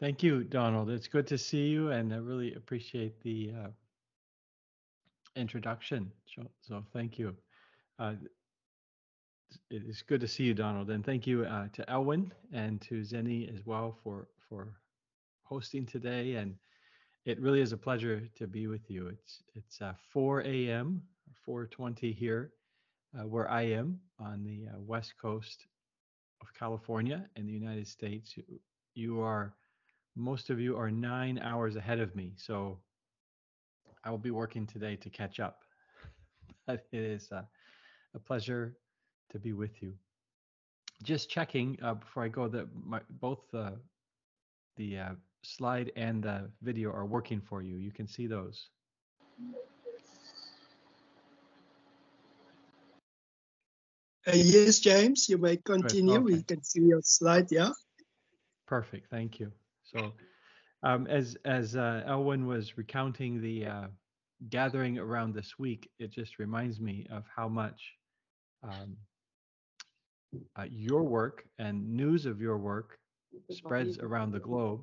Thank you, Donald. It's good to see you, and I really appreciate the uh, introduction. So, so thank you. Uh, it is good to see you, Donald, and thank you uh, to Elwin and to Zenny as well for for hosting today. And it really is a pleasure to be with you. It's it's uh, 4 a.m. 4:20 here, uh, where I am on the uh, west coast of California in the United States. You, you are most of you are nine hours ahead of me. So I will be working today to catch up. but it is uh, a pleasure to be with you. Just checking uh, before I go that my, both the the uh, slide and the video are working for you. You can see those. Uh, yes, James, you may continue. Okay. We can see your slide. Yeah. Perfect. Thank you. So, um, as as uh, Elwin was recounting the uh, gathering around this week, it just reminds me of how much um, uh, your work and news of your work spreads around the globe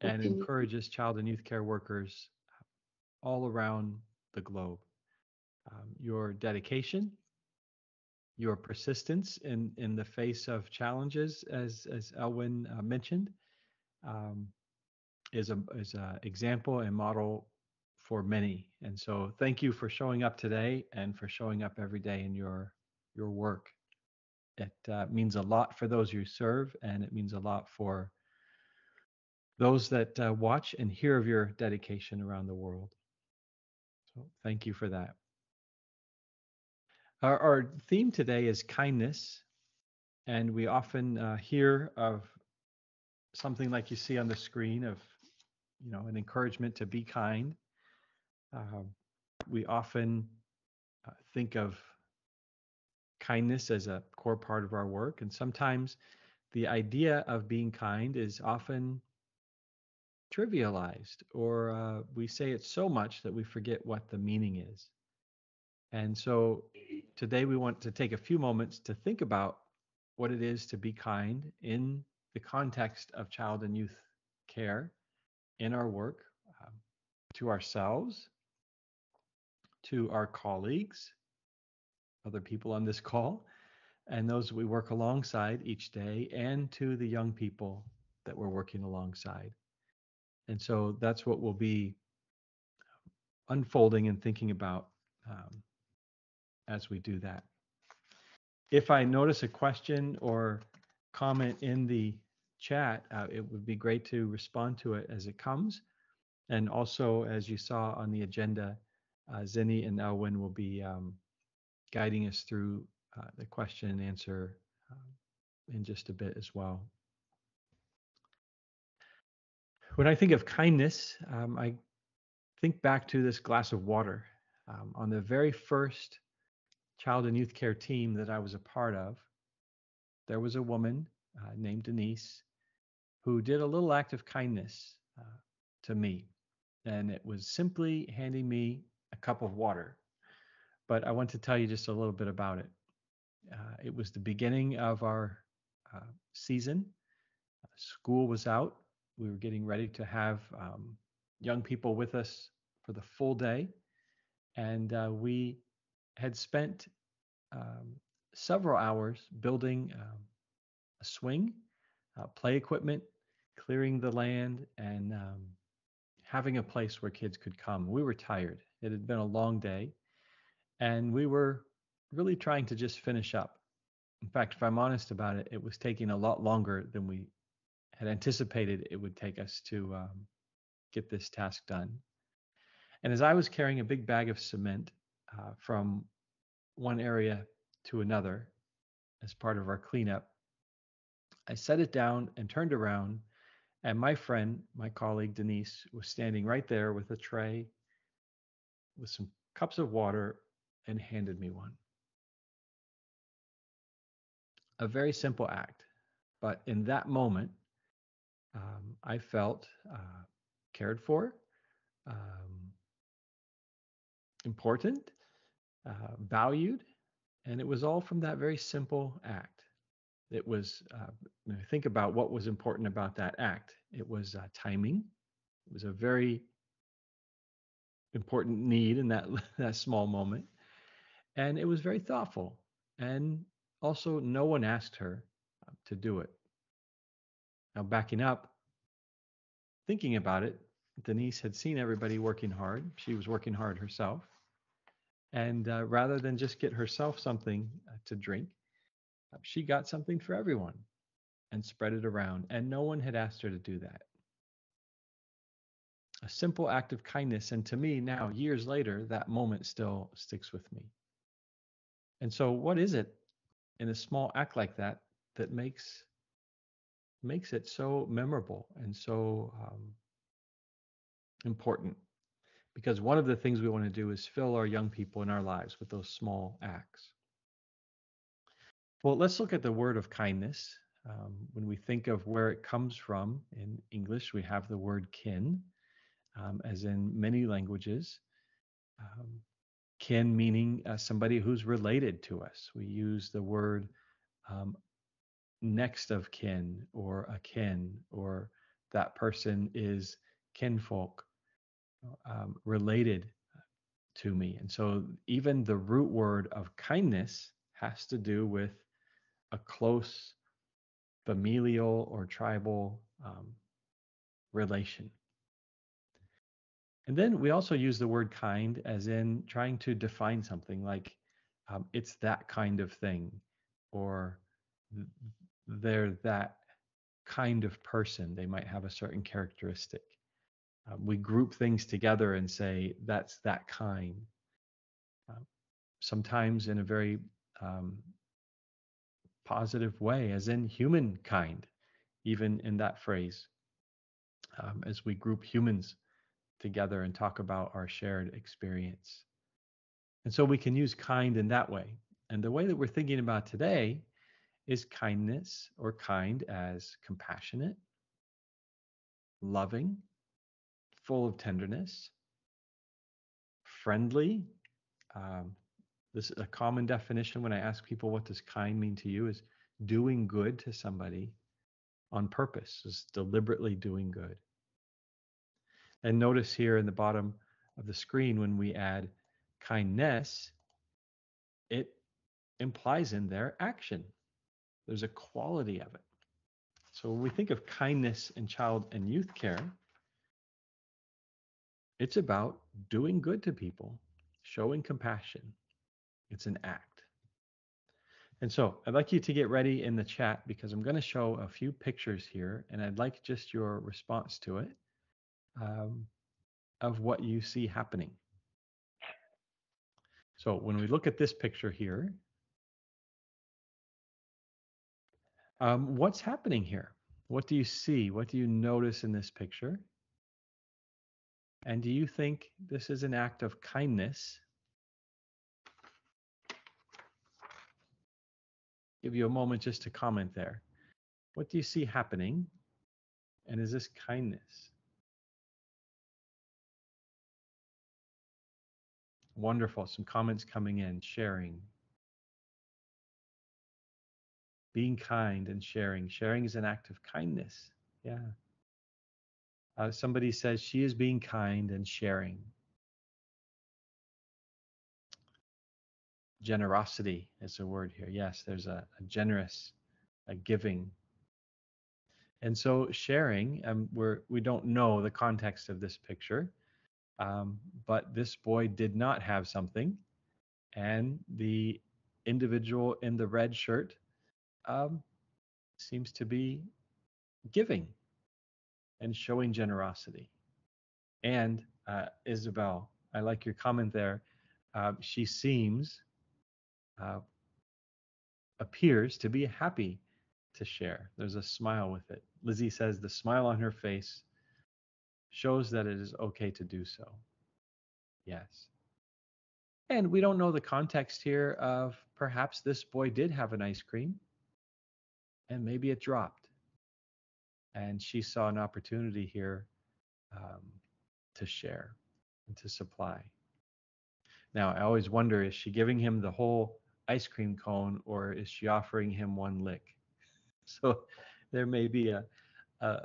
and encourages child and youth care workers all around the globe. Um, your dedication, your persistence in, in the face of challenges, as, as Elwin uh, mentioned, um, is a is a example and model for many. And so, thank you for showing up today and for showing up every day in your your work. It uh, means a lot for those you serve, and it means a lot for those that uh, watch and hear of your dedication around the world. So, thank you for that. Our, our theme today is kindness, and we often uh, hear of something like you see on the screen of, you know, an encouragement to be kind. Uh, we often uh, think of kindness as a core part of our work, and sometimes the idea of being kind is often trivialized, or uh, we say it so much that we forget what the meaning is. And so today we want to take a few moments to think about what it is to be kind in the context of child and youth care in our work um, to ourselves, to our colleagues, other people on this call, and those we work alongside each day, and to the young people that we're working alongside. And so that's what we'll be unfolding and thinking about um, as we do that. If I notice a question or comment in the chat, uh, it would be great to respond to it as it comes. And also, as you saw on the agenda, uh, Zenny and Elwin will be um, guiding us through uh, the question and answer um, in just a bit as well. When I think of kindness, um, I think back to this glass of water. Um, on the very first child and youth care team that I was a part of, there was a woman uh, named Denise who did a little act of kindness uh, to me. And it was simply handing me a cup of water. But I want to tell you just a little bit about it. Uh, it was the beginning of our uh, season. School was out. We were getting ready to have um, young people with us for the full day. And uh, we had spent um, several hours building um, a swing, uh, play equipment, clearing the land, and um, having a place where kids could come. We were tired. It had been a long day, and we were really trying to just finish up. In fact, if I'm honest about it, it was taking a lot longer than we had anticipated it would take us to um, get this task done. And as I was carrying a big bag of cement uh, from one area to another as part of our cleanup, I set it down and turned around, and my friend, my colleague Denise, was standing right there with a tray with some cups of water and handed me one. A very simple act, but in that moment, um, I felt uh, cared for, um, important, uh, valued, and it was all from that very simple act. it was, uh, think about what was important about that act. It was uh, timing. It was a very important need in that, that small moment. And it was very thoughtful. And also, no one asked her uh, to do it. Now, backing up, thinking about it, Denise had seen everybody working hard. She was working hard herself. And uh, rather than just get herself something uh, to drink, uh, she got something for everyone and spread it around. And no one had asked her to do that. A simple act of kindness. And to me, now, years later, that moment still sticks with me. And so, what is it in a small act like that that makes makes it so memorable and so um, important? Because one of the things we want to do is fill our young people in our lives with those small acts. Well, let's look at the word of kindness. Um, when we think of where it comes from in English, we have the word kin, um, as in many languages. Um, kin meaning uh, somebody who's related to us. We use the word um, next of kin or akin, or that person is kinfolk, um, related to me. And so even the root word of kindness has to do with a close familial or tribal um, relation. And then we also use the word kind as in trying to define something like um, it's that kind of thing or they're that kind of person. They might have a certain characteristic. Um, we group things together and say that's that kind. Um, sometimes in a very um, positive way, as in humankind, even in that phrase, um, as we group humans together and talk about our shared experience. And so we can use kind in that way. And the way that we're thinking about today is kindness or kind as compassionate, loving, full of tenderness, friendly, um, this is a common definition when I ask people what does kind mean to you is doing good to somebody on purpose, is deliberately doing good. And notice here in the bottom of the screen when we add kindness, it implies in there action. There's a quality of it. So when we think of kindness in child and youth care, it's about doing good to people, showing compassion, it's an act. And so I'd like you to get ready in the chat because I'm going to show a few pictures here and I'd like just your response to it um, of what you see happening. So when we look at this picture here, um, what's happening here? What do you see? What do you notice in this picture? And do you think this is an act of kindness give you a moment just to comment there. What do you see happening? And is this kindness? Wonderful. Some comments coming in, sharing. Being kind and sharing. Sharing is an act of kindness. Yeah. Uh, somebody says she is being kind and sharing. generosity is a word here. Yes, there's a, a generous, a giving. And so sharing, um, we're, we don't know the context of this picture, um, but this boy did not have something, and the individual in the red shirt um, seems to be giving and showing generosity. And uh, Isabel, I like your comment there. Uh, she seems uh, appears to be happy to share. There's a smile with it. Lizzie says the smile on her face shows that it is okay to do so. Yes. And we don't know the context here of perhaps this boy did have an ice cream and maybe it dropped. And she saw an opportunity here um, to share and to supply. Now, I always wonder is she giving him the whole ice cream cone or is she offering him one lick? so there may be a, a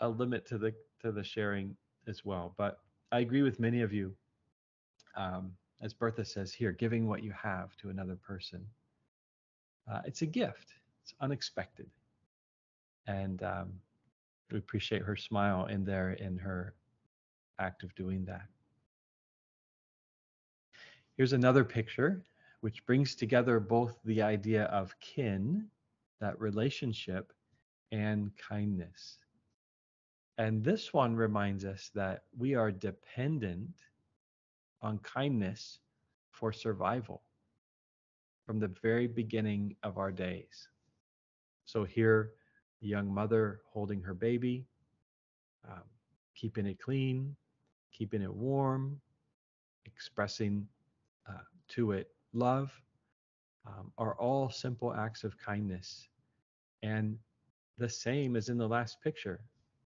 a limit to the to the sharing as well. But I agree with many of you. Um, as Bertha says here, giving what you have to another person. Uh, it's a gift. It's unexpected, and um, we appreciate her smile in there in her act of doing that. Here's another picture which brings together both the idea of kin, that relationship, and kindness. And this one reminds us that we are dependent on kindness for survival from the very beginning of our days. So here, young mother holding her baby, um, keeping it clean, keeping it warm, expressing uh, to it love, um, are all simple acts of kindness. And the same as in the last picture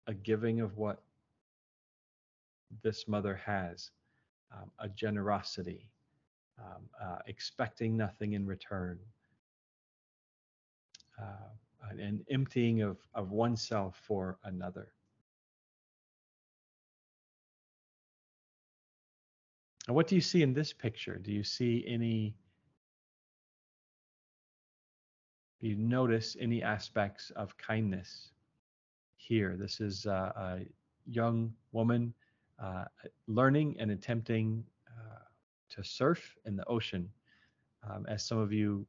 a giving of what this mother has, um, a generosity, um, uh, expecting nothing in return, uh, an emptying of, of oneself for another. And what do you see in this picture? Do you see any, do you notice any aspects of kindness here? This is a young woman uh, learning and attempting uh, to surf in the ocean, um, as some of you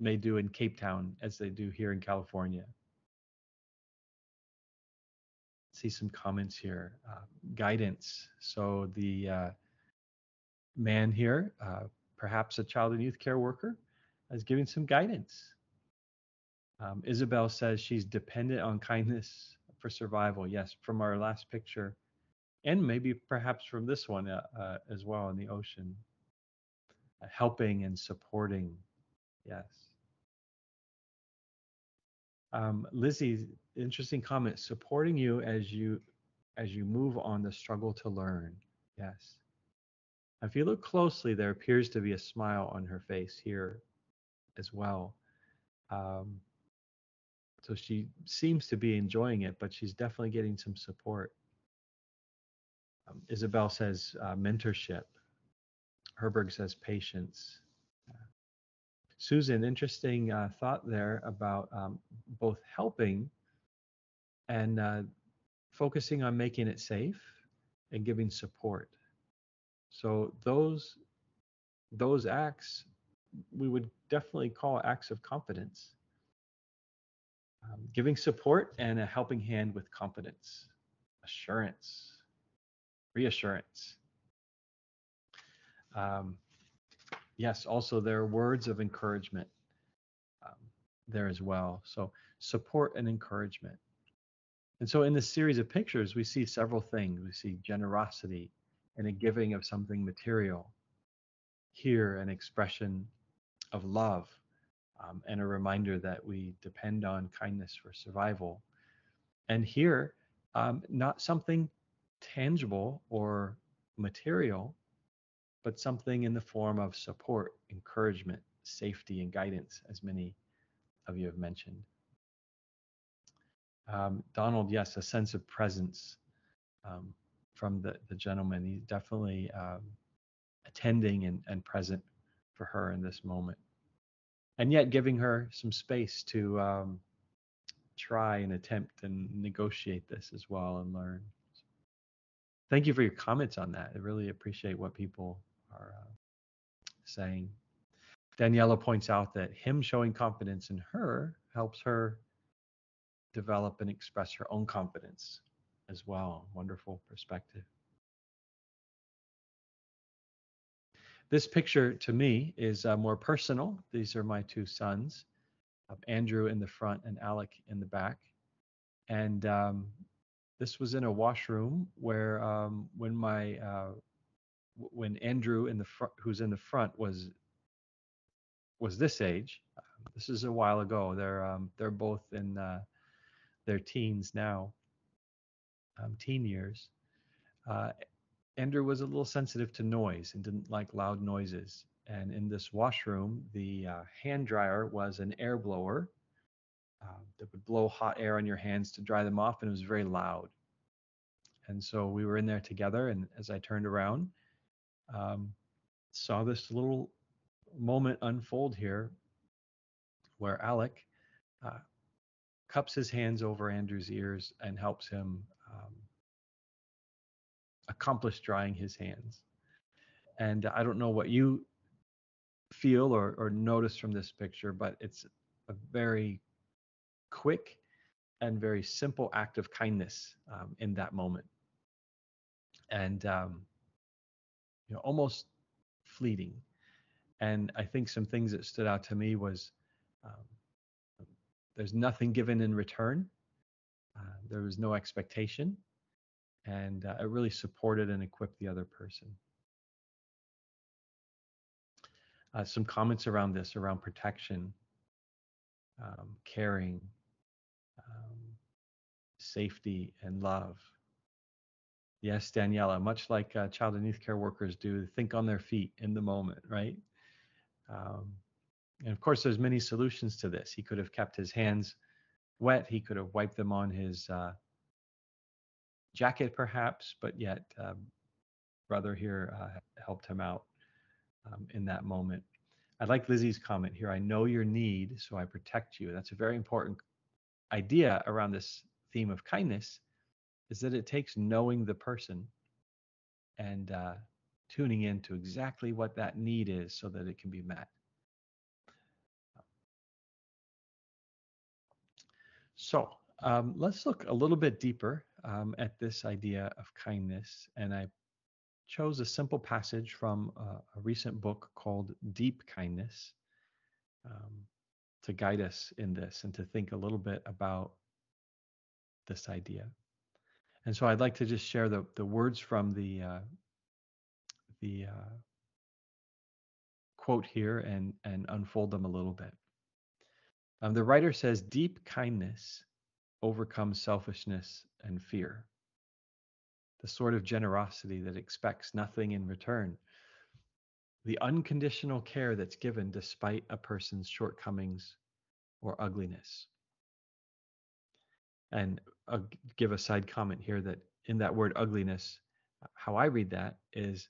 may do in Cape Town, as they do here in California. See some comments here. Uh, guidance. So the uh, man here, uh, perhaps a child and youth care worker, is giving some guidance. Um, Isabel says she's dependent on kindness for survival. Yes, from our last picture, and maybe perhaps from this one uh, uh, as well in the ocean. Helping and supporting. Yes. Um, Lizzie, interesting comment. Supporting you as you as you move on the struggle to learn. Yes. If you look closely, there appears to be a smile on her face here as well. Um, so she seems to be enjoying it, but she's definitely getting some support. Um, Isabel says uh, mentorship. Herberg says patience. Susan, interesting uh, thought there about um, both helping and uh, focusing on making it safe and giving support. So those those acts we would definitely call acts of confidence. Um, giving support and a helping hand with confidence, assurance, reassurance. Um, yes, also there are words of encouragement um, there as well. So support and encouragement. And so in this series of pictures, we see several things. We see generosity, and a giving of something material. Here, an expression of love um, and a reminder that we depend on kindness for survival. And here, um, not something tangible or material, but something in the form of support, encouragement, safety, and guidance, as many of you have mentioned. Um, Donald, yes, a sense of presence. Um, from the, the gentleman. He's definitely um, attending and, and present for her in this moment. And yet giving her some space to um, try and attempt and negotiate this as well and learn. Thank you for your comments on that. I really appreciate what people are uh, saying. Daniela points out that him showing confidence in her helps her develop and express her own confidence as well. Wonderful perspective. This picture to me is uh, more personal. These are my two sons, uh, Andrew in the front and Alec in the back. And um, this was in a washroom where um, when my uh, when Andrew in the front, who's in the front, was was this age. Um, this is a while ago. They're um, they're both in uh, their teens now um, teen years, uh, Andrew was a little sensitive to noise and didn't like loud noises. And in this washroom, the uh, hand dryer was an air blower uh, that would blow hot air on your hands to dry them off, and it was very loud. And so we were in there together, and as I turned around, um, saw this little moment unfold here where Alec uh, cups his hands over Andrew's ears and helps him um, accomplish drying his hands. And I don't know what you feel or, or notice from this picture, but it's a very quick and very simple act of kindness um, in that moment. And, um, you know, almost fleeting. And I think some things that stood out to me was um, there's nothing given in return. Uh, there was no expectation. And uh, it really supported and equipped the other person. Uh, some comments around this, around protection, um, caring, safety, and love. Yes, Daniela, much like uh, child and youth care workers do, think on their feet in the moment, right? Um, and of course, there's many solutions to this. He could have kept his hands wet. He could have wiped them on his uh, jacket, perhaps, but yet uh, brother here uh, helped him out um, in that moment. I like Lizzie's comment here. I know your need, so I protect you. That's a very important idea around this theme of kindness is that it takes knowing the person and uh, tuning in to exactly what that need is so that it can be met. So um, let's look a little bit deeper um, at this idea of kindness. And I chose a simple passage from a, a recent book called Deep Kindness um, to guide us in this and to think a little bit about this idea. And so I'd like to just share the, the words from the uh, the uh, quote here and and unfold them a little bit. Um, the writer says, "Deep kindness overcomes selfishness and fear." the sort of generosity that expects nothing in return, the unconditional care that's given despite a person's shortcomings or ugliness. And I'll give a side comment here that in that word ugliness, how I read that is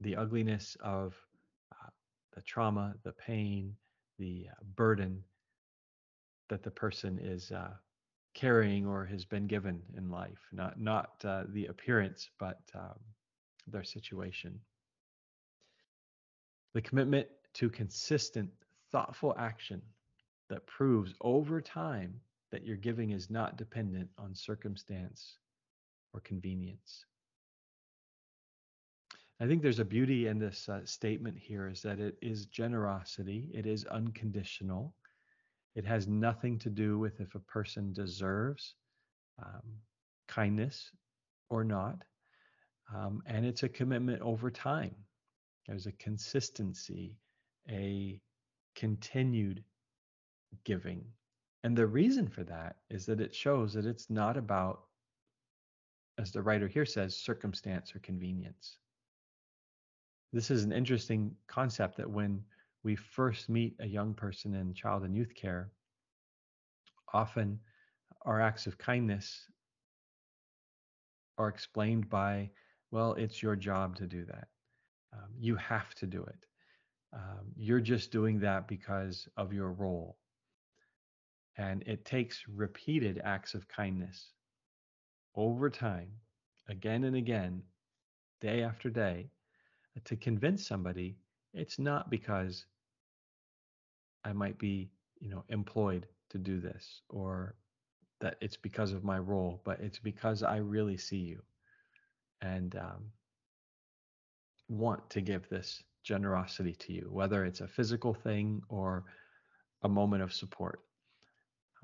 the ugliness of uh, the trauma, the pain, the uh, burden that the person is uh, carrying or has been given in life, not not uh, the appearance, but um, their situation. The commitment to consistent, thoughtful action that proves over time that your giving is not dependent on circumstance or convenience. I think there's a beauty in this uh, statement here is that it is generosity, it is unconditional, it has nothing to do with if a person deserves um, kindness or not. Um, and it's a commitment over time. There's a consistency, a continued giving. And the reason for that is that it shows that it's not about, as the writer here says, circumstance or convenience. This is an interesting concept that when we first meet a young person in child and youth care, often our acts of kindness are explained by, well, it's your job to do that. Um, you have to do it. Um, you're just doing that because of your role. And it takes repeated acts of kindness over time, again and again, day after day, to convince somebody it's not because I might be, you know, employed to do this or that it's because of my role, but it's because I really see you and um, want to give this generosity to you, whether it's a physical thing or a moment of support,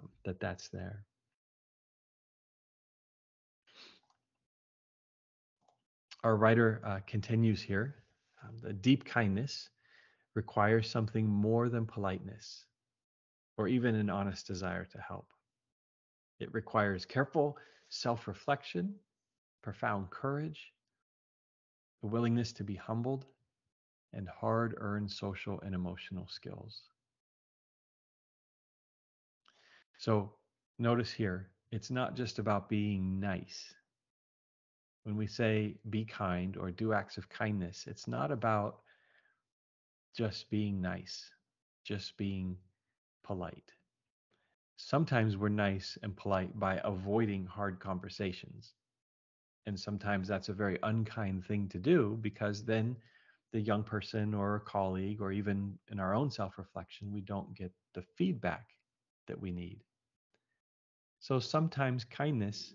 um, that that's there. Our writer uh, continues here. Um, the deep kindness requires something more than politeness or even an honest desire to help. It requires careful self reflection, profound courage, a willingness to be humbled, and hard earned social and emotional skills. So notice here, it's not just about being nice. When we say be kind or do acts of kindness, it's not about just being nice, just being polite. Sometimes we're nice and polite by avoiding hard conversations. And sometimes that's a very unkind thing to do because then the young person or a colleague, or even in our own self reflection, we don't get the feedback that we need. So sometimes kindness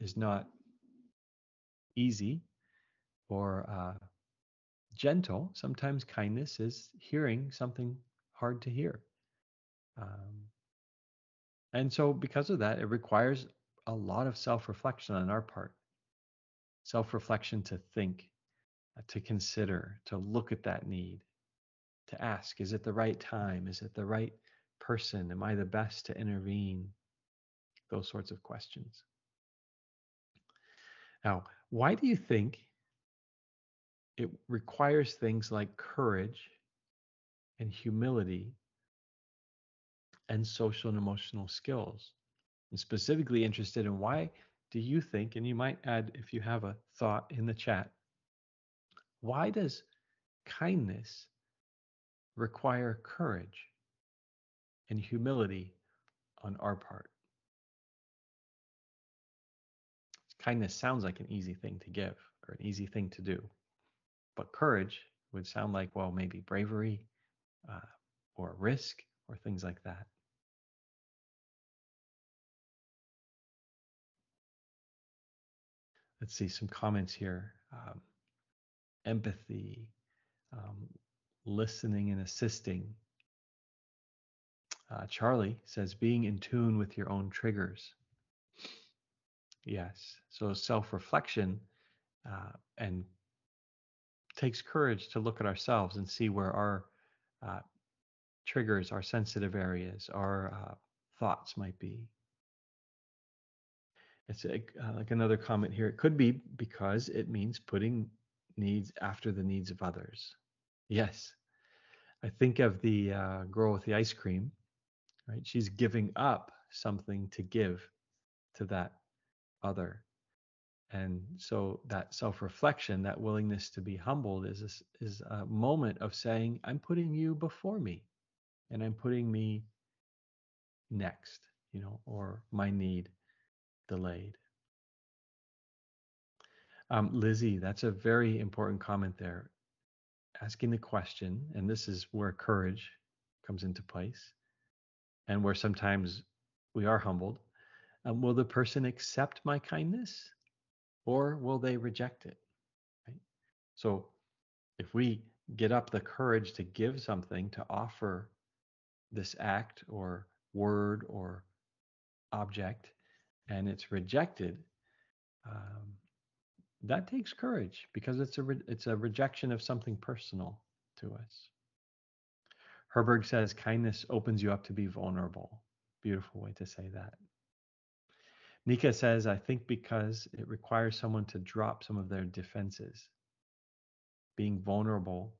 is not easy or uh, gentle. Sometimes kindness is hearing something hard to hear. Um, and so, because of that, it requires a lot of self reflection on our part self reflection to think, uh, to consider, to look at that need, to ask is it the right time? Is it the right person? Am I the best to intervene? Those sorts of questions. Now, why do you think it requires things like courage and humility and social and emotional skills? I'm specifically interested in why do you think, and you might add if you have a thought in the chat, why does kindness require courage and humility on our part? Kindness sounds like an easy thing to give or an easy thing to do, but courage would sound like, well, maybe bravery uh, or risk or things like that. Let's see some comments here. Um, empathy, um, listening and assisting. Uh, Charlie says being in tune with your own triggers. Yes. So self reflection uh, and takes courage to look at ourselves and see where our uh, triggers, our sensitive areas, our uh, thoughts might be. It's a, uh, like another comment here. It could be because it means putting needs after the needs of others. Yes. I think of the uh, girl with the ice cream, right? She's giving up something to give to that other. And so that self-reflection, that willingness to be humbled is a, is a moment of saying, I'm putting you before me and I'm putting me next, you know, or my need delayed. Um, Lizzie, that's a very important comment there. Asking the question, and this is where courage comes into place, and where sometimes we are humbled um, will the person accept my kindness or will they reject it? Right? So if we get up the courage to give something, to offer this act or word or object, and it's rejected, um, that takes courage because it's a re- it's a rejection of something personal to us. Herberg says kindness opens you up to be vulnerable. Beautiful way to say that. Nika says, I think because it requires someone to drop some of their defenses, being vulnerable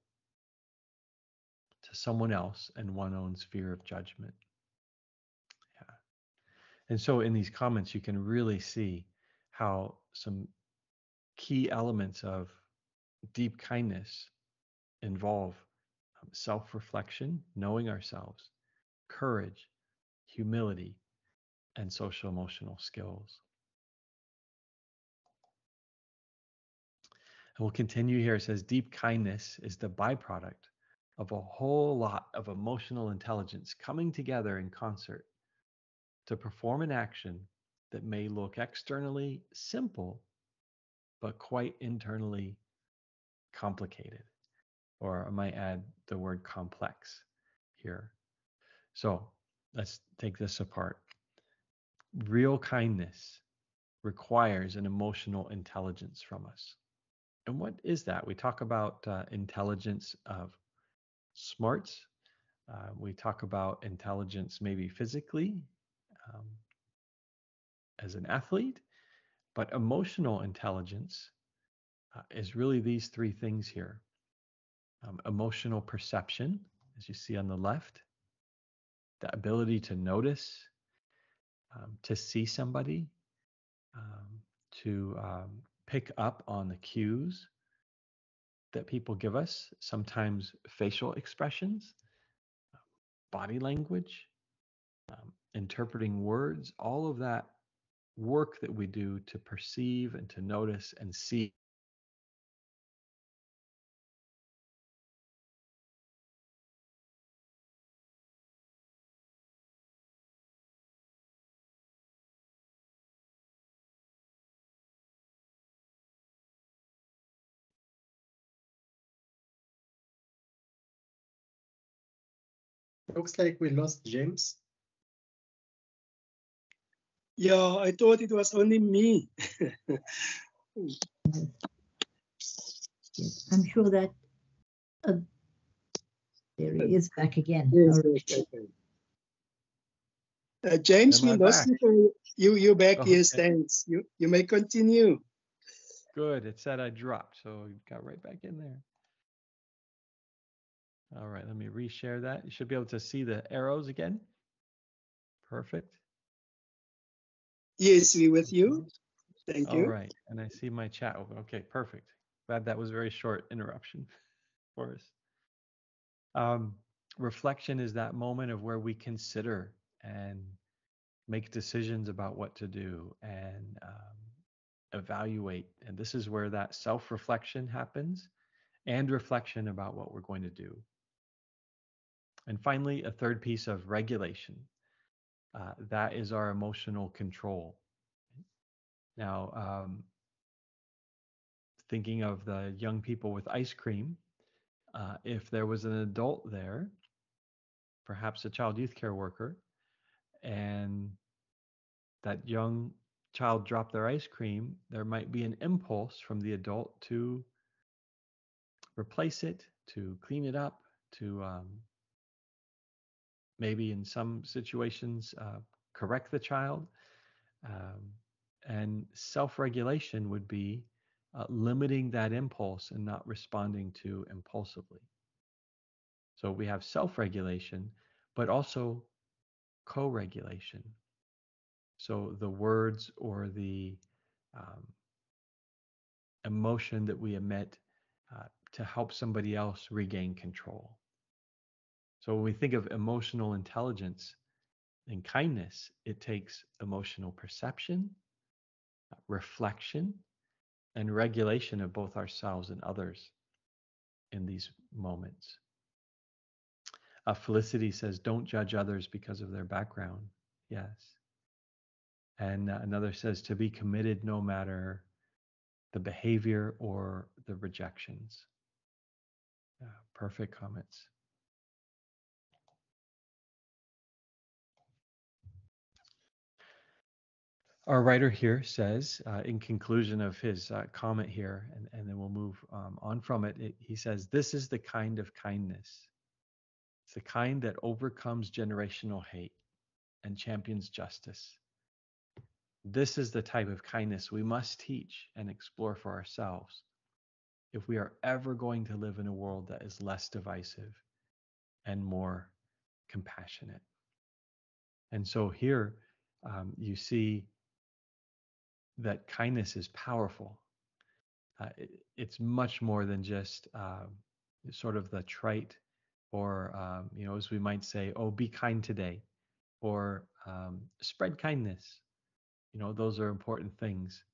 to someone else and one own sphere of judgment. Yeah. And so in these comments, you can really see how some key elements of deep kindness involve um, self reflection, knowing ourselves, courage, humility, and social emotional skills. And we'll continue here. It says deep kindness is the byproduct of a whole lot of emotional intelligence coming together in concert to perform an action that may look externally simple, but quite internally complicated. Or I might add the word complex here. So let's take this apart real kindness requires an emotional intelligence from us. And what is that? We talk about uh, intelligence of smarts. Uh, we talk about intelligence maybe physically um, as an athlete, but emotional intelligence uh, is really these three things here um, emotional perception, as you see on the left, the ability to notice, um, to see somebody, um, to um, pick up on the cues that people give us, sometimes facial expressions, body language, um, interpreting words, all of that work that we do to perceive and to notice and see Looks like we lost James. Yeah, I thought it was only me. Yes, I'm sure that uh, there he is back again. Yes, All right. okay. Uh, James, Am we I lost back? you. You, you back? Oh, yes, okay. thanks. You, you may continue. Good. It said I dropped, so it got right back in there. All right, let me reshare that. You should be able to see the arrows again. Perfect. Yes, we with you. Thank All you. All right, and I see my chat. Okay, perfect. Glad that was a very short interruption for us. Um, reflection is that moment of where we consider and make decisions about what to do and um, evaluate. And this is where that self reflection happens and reflection about what we're going to do. And finally, a third piece of regulation uh, that is our emotional control. Now, um, thinking of the young people with ice cream, uh, if there was an adult there, perhaps a child youth care worker, and that young child dropped their ice cream, there might be an impulse from the adult to replace it, to clean it up, to um, maybe in some situations uh, correct the child. Um, and self regulation would be uh, limiting that impulse and not responding to impulsively. So we have self regulation, but also co regulation. So the words or the um, emotion that we emit uh, to help somebody else regain control. So when we think of emotional intelligence and kindness, it takes emotional perception, reflection, and regulation of both ourselves and others in these moments. Uh, Felicity says, don't judge others because of their background. Yes. And uh, another says, to be committed no matter the behavior or the rejections. Uh, perfect comments. Our writer here says, uh, in conclusion of his uh, comment here, and, and then we'll move um, on from it, it, he says, This is the kind of kindness. It's the kind that overcomes generational hate and champions justice. This is the type of kindness we must teach and explore for ourselves if we are ever going to live in a world that is less divisive and more compassionate. And so here um, you see that kindness is powerful. Uh, it, it's much more than just um, sort of the trite, or um, you know, as we might say, "Oh, be kind today," or um, spread kindness. You know, those are important things.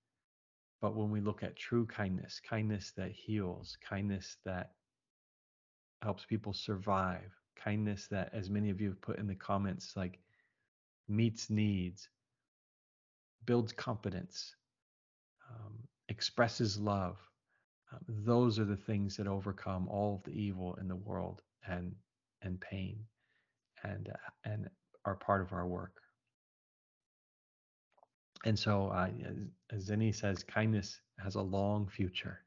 But when we look at true kindness, kindness that heals, kindness that helps people survive, kindness that, as many of you have put in the comments, like meets needs, builds confidence, um, expresses love. Um, those are the things that overcome all of the evil in the world and and pain, and uh, and are part of our work. And so, uh, as, Zenny says, kindness has a long future.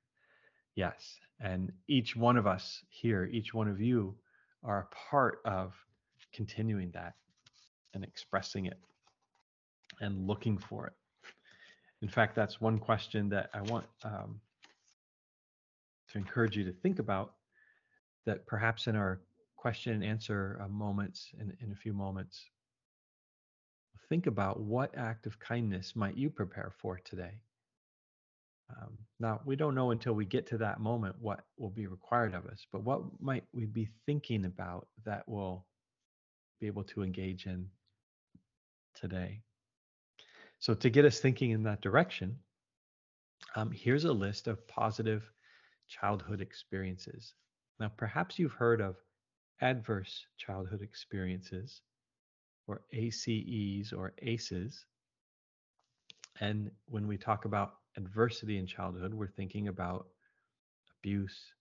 Yes, and each one of us here, each one of you, are a part of continuing that and expressing it and looking for it. In fact, that's one question that I want um, to encourage you to think about. That perhaps in our question and answer uh, moments, in, in a few moments, think about what act of kindness might you prepare for today. Um, now, we don't know until we get to that moment what will be required of us, but what might we be thinking about that will be able to engage in today? So, to get us thinking in that direction, um, here's a list of positive childhood experiences. Now, perhaps you've heard of adverse childhood experiences, or ACEs or ACEs. And when we talk about adversity in childhood, we're thinking about abuse,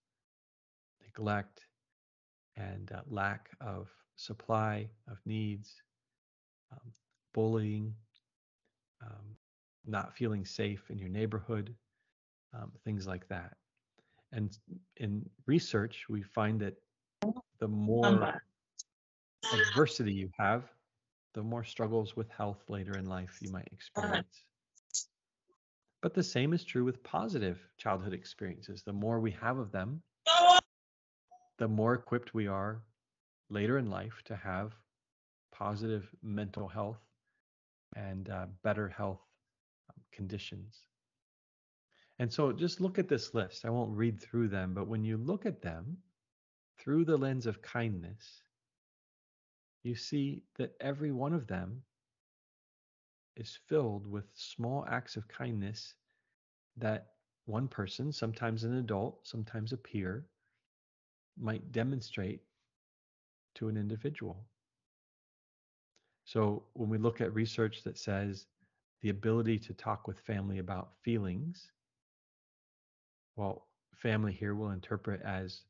neglect, and uh, lack of supply of needs, um, bullying, um, not feeling safe in your neighborhood, um, things like that. And in research, we find that the more adversity you have, the more struggles with health later in life you might experience. But the same is true with positive childhood experiences. The more we have of them, the more equipped we are later in life to have positive mental health and uh, better health um, conditions. And so just look at this list. I won't read through them, but when you look at them through the lens of kindness, you see that every one of them is filled with small acts of kindness that one person, sometimes an adult, sometimes a peer, might demonstrate to an individual. So when we look at research that says the ability to talk with family about feelings, well, family here will interpret as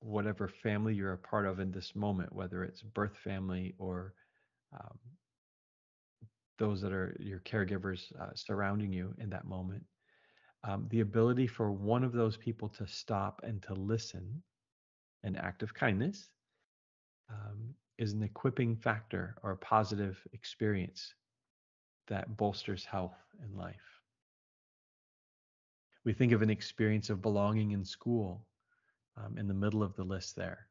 whatever family you're a part of in this moment, whether it's birth family or um, those that are your caregivers uh, surrounding you in that moment. Um, the ability for one of those people to stop and to listen, an act of kindness, um, is an equipping factor or a positive experience that bolsters health in life. We think of an experience of belonging in school um, in the middle of the list there.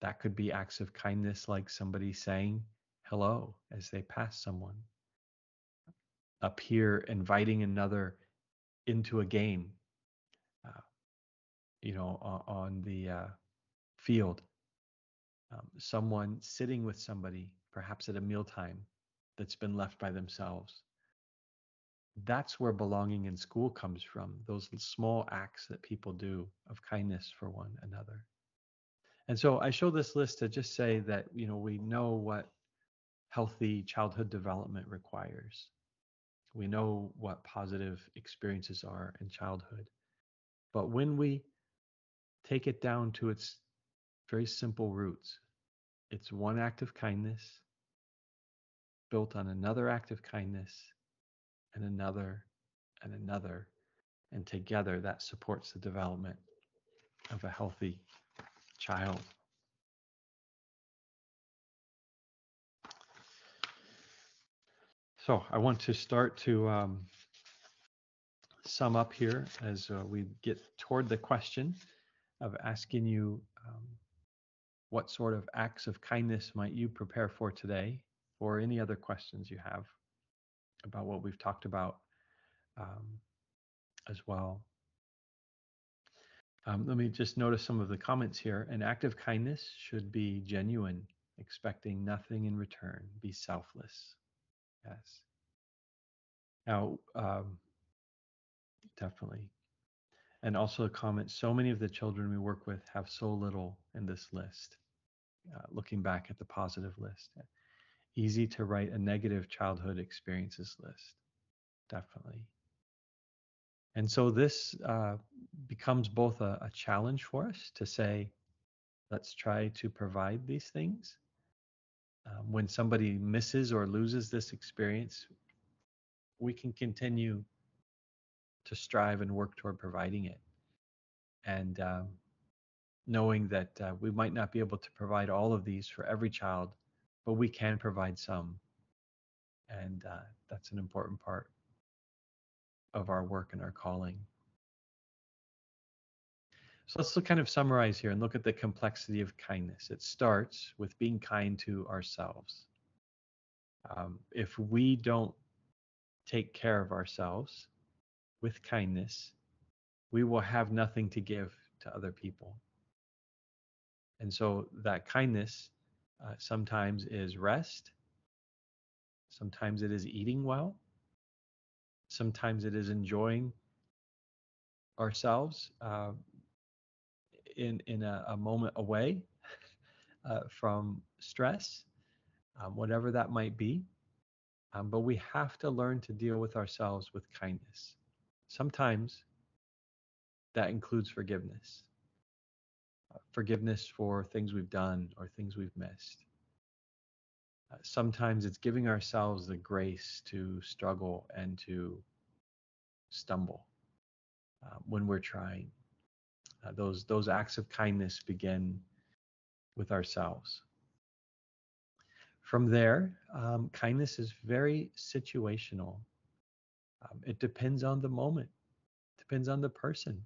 That could be acts of kindness like somebody saying hello as they pass someone. Up here, inviting another into a game, uh, you know, on, on the uh, field. Um, someone sitting with somebody, perhaps at a mealtime, that's been left by themselves. That's where belonging in school comes from those small acts that people do of kindness for one another. And so i show this list to just say that you know we know what healthy childhood development requires. We know what positive experiences are in childhood. But when we take it down to its very simple roots it's one act of kindness built on another act of kindness and another and another. And together that supports the development of a healthy child. So I want to start to um, sum up here as uh, we get toward the question of asking you um, what sort of acts of kindness might you prepare for today or any other questions you have about what we've talked about um, as well. Um, let me just notice some of the comments here. An act of kindness should be genuine, expecting nothing in return. Be selfless. Yes. Now, um, definitely. And also a comment so many of the children we work with have so little in this list. Uh, looking back at the positive list easy to write a negative childhood experiences list. Definitely. And so this uh, becomes both a, a challenge for us to say, let's try to provide these things. Um, when somebody misses or loses this experience, we can continue to strive and work toward providing it. And um, knowing that uh, we might not be able to provide all of these for every child but we can provide some. And uh, that's an important part of our work and our calling. So let's look, kind of summarize here and look at the complexity of kindness. It starts with being kind to ourselves. Um, if we don't take care of ourselves with kindness, we will have nothing to give to other people. And so that kindness uh, sometimes is rest, sometimes it is eating well, sometimes it is enjoying ourselves uh, in in a, a, moment away uh, from stress, um, whatever that might be. Um, but we have to learn to deal with ourselves with kindness. Sometimes that includes forgiveness. Forgiveness for things we've done or things we've missed. Uh, sometimes it's giving ourselves the grace to struggle and to stumble uh, when we're trying. Uh, those those acts of kindness begin with ourselves. From there, um, kindness is very situational. Um, it depends on the moment, depends on the person,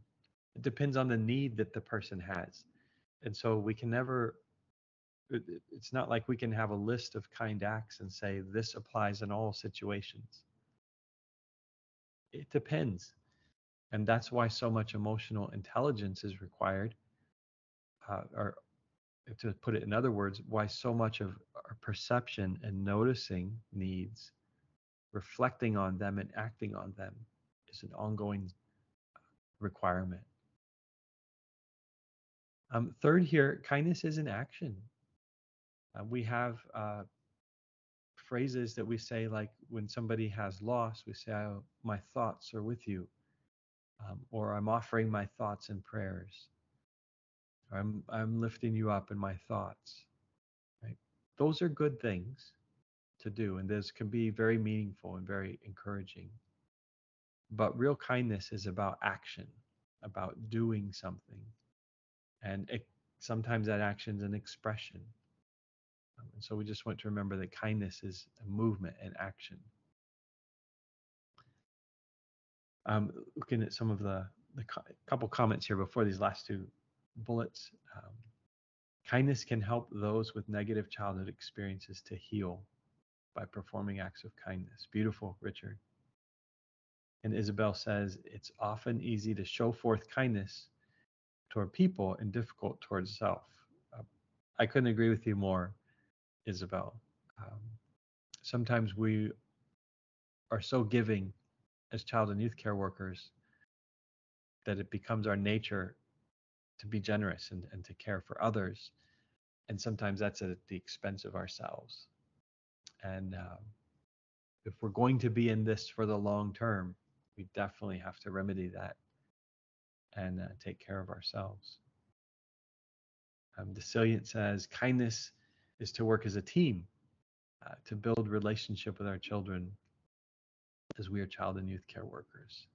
it depends on the need that the person has. And so we can never, it, it's not like we can have a list of kind acts and say this applies in all situations. It depends. And that's why so much emotional intelligence is required, uh, or to put it in other words, why so much of our perception and noticing needs, reflecting on them and acting on them is an ongoing requirement. Um, third, here, kindness is an action. Uh, we have uh, phrases that we say, like when somebody has loss, we say, oh, My thoughts are with you, um, or I'm offering my thoughts and prayers. I'm I'm lifting you up in my thoughts. Right? Those are good things to do, and this can be very meaningful and very encouraging. But real kindness is about action, about doing something, and it, sometimes that action is an expression. Um, and so we just want to remember that kindness is a movement and action. Um, looking at some of the the co- couple comments here before these last two bullets. Um, kindness can help those with negative childhood experiences to heal by performing acts of kindness. Beautiful, Richard. And Isabel says it's often easy to show forth kindness toward people and difficult towards self. Uh, I couldn't agree with you more, Isabel. Um, sometimes we are so giving as child and youth care workers that it becomes our nature to be generous and, and to care for others. And sometimes that's at the expense of ourselves. And um, if we're going to be in this for the long term, we definitely have to remedy that and uh, take care of ourselves. Um, Desilient says kindness is to work as a team, uh, to build relationship with our children as we are child and youth care workers.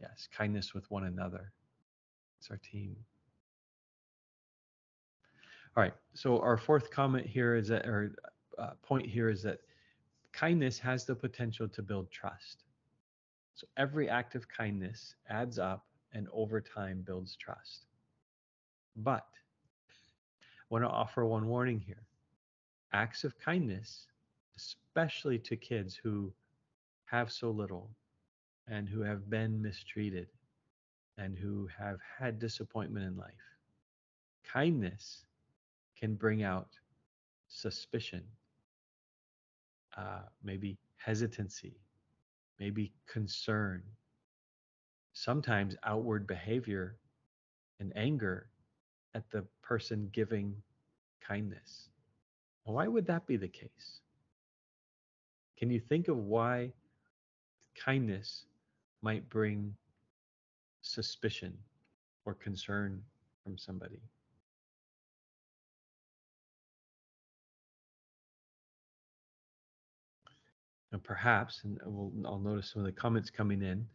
Yes, kindness with one another. It's our team. All right. So our fourth comment here is that, or uh, point here is that kindness has the potential to build trust. So every act of kindness adds up and over time builds trust. But I want to offer one warning here. Acts of kindness, especially to kids who have so little and who have been mistreated and who have had disappointment in life, kindness can bring out suspicion, uh, maybe hesitancy, maybe concern, sometimes outward behavior and anger at the person giving kindness. Why would that be the case? Can you think of why kindness might bring suspicion or concern from somebody? And perhaps, and uh, we'll, I'll notice some of the comments coming in,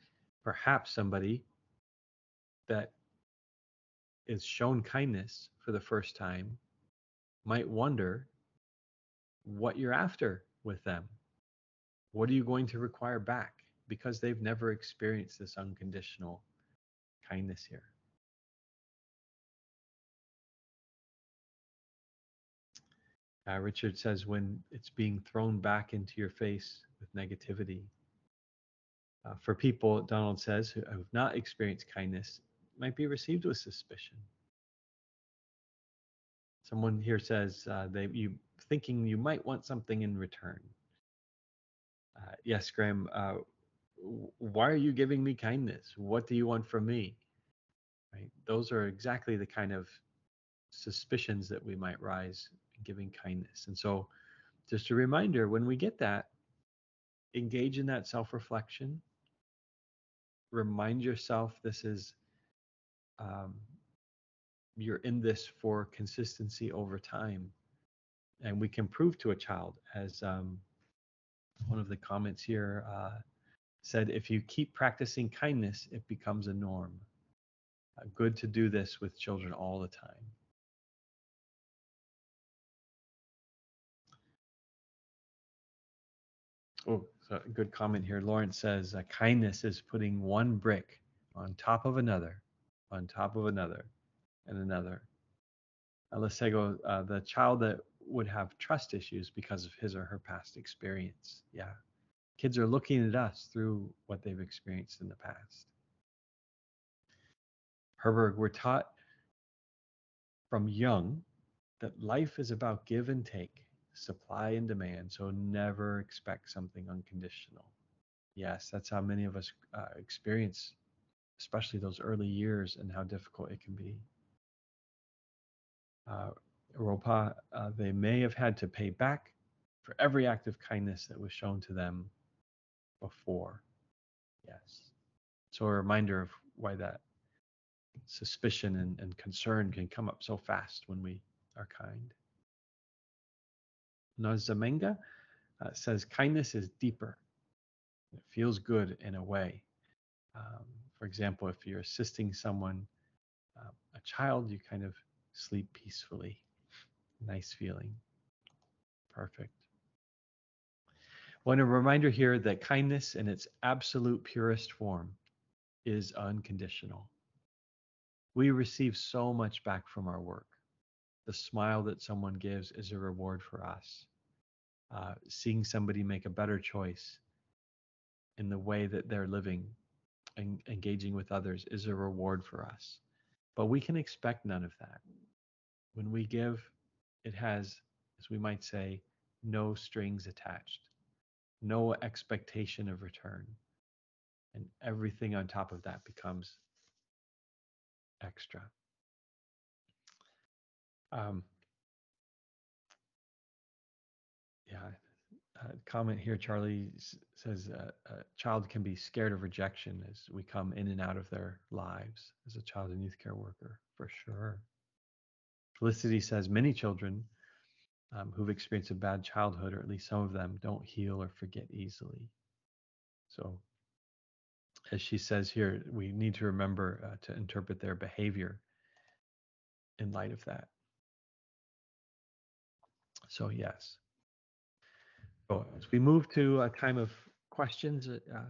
perhaps somebody that is shown kindness for the first time might wonder what you're after with them. What are you going to require back? Because they've never experienced this unconditional kindness here. Uh, Richard says when it's being thrown back into your face with negativity. Uh, for people, Donald says, who have not experienced kindness, might be received with suspicion. Someone here says uh, they you thinking you might want something in return. Uh, yes, Graham. Uh, why are you giving me kindness? What do you want from me? Right. Those are exactly the kind of suspicions that we might rise in giving kindness. And so, just a reminder: when we get that, engage in that self-reflection. Remind yourself this is um, you're in this for consistency over time. And we can prove to a child, as um, one of the comments here uh, said, if you keep practicing kindness, it becomes a norm. Uh, good to do this with children all the time. Oh, so a good comment here. Lawrence says, uh, kindness is putting one brick on top of another, on top of another, and another. Alessego, uh, the child that would have trust issues because of his or her past experience. Yeah. Kids are looking at us through what they've experienced in the past. Herberg, we're taught from young that life is about give and take, supply and demand. So never expect something unconditional. Yes, that's how many of us uh, experience, especially those early years and how difficult it can be uh, Ropa, uh, they may have had to pay back for every act of kindness that was shown to them before. Yes. So a reminder of why that suspicion and, and concern can come up so fast when we are kind. Nazamenga uh, says kindness is deeper. It feels good in a way. Um, for example, if you're assisting someone, uh, a child, you kind of sleep peacefully. Nice feeling. Perfect. Well, a reminder here that kindness in its absolute purest form is unconditional. We receive so much back from our work. The smile that someone gives is a reward for us. Uh, seeing somebody make a better choice in the way that they're living and engaging with others is a reward for us. But we can expect none of that. When we give, it has, as we might say, no strings attached, no expectation of return. And everything on top of that becomes extra. Um, yeah, uh, comment here, Charlie says uh, a child can be scared of rejection as we come in and out of their lives as a child and youth care worker, for sure. Felicity says many children um, who've experienced a bad childhood, or at least some of them, don't heal or forget easily. So, as she says here, we need to remember uh, to interpret their behavior in light of that. So, yes. So, as we move to a time of questions uh,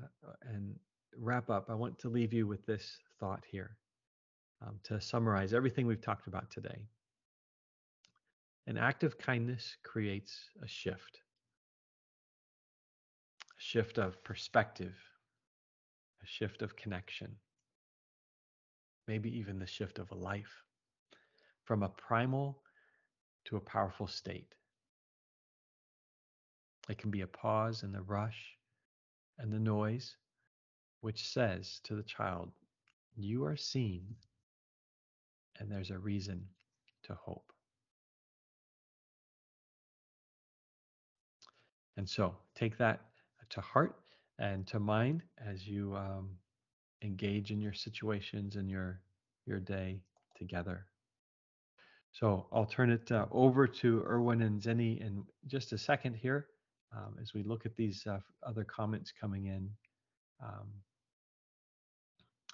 and wrap up, I want to leave you with this thought here um, to summarize everything we've talked about today. An act of kindness creates a shift, a shift of perspective, a shift of connection, maybe even the shift of a life from a primal to a powerful state. It can be a pause in the rush and the noise, which says to the child, You are seen, and there's a reason to hope. And so take that to heart and to mind as you um, engage in your situations and your your day together. So I'll turn it uh, over to Erwin and Zenny in just a second here um, as we look at these uh, other comments coming in. Um,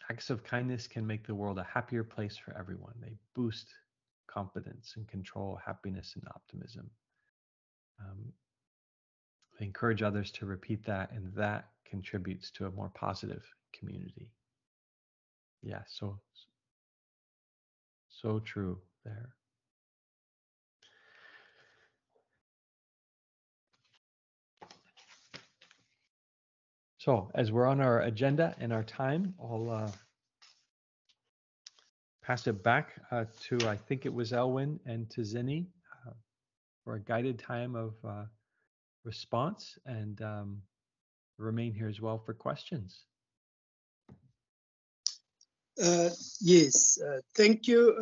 acts of kindness can make the world a happier place for everyone. They boost confidence and control, happiness and optimism. Um, encourage others to repeat that, and that contributes to a more positive community. Yeah, so so true there. So as we're on our agenda and our time, I'll uh, pass it back uh, to, I think it was Elwin and to Zenny uh, for a guided time of uh, response and um, remain here as well for questions. Uh, yes, uh, thank you.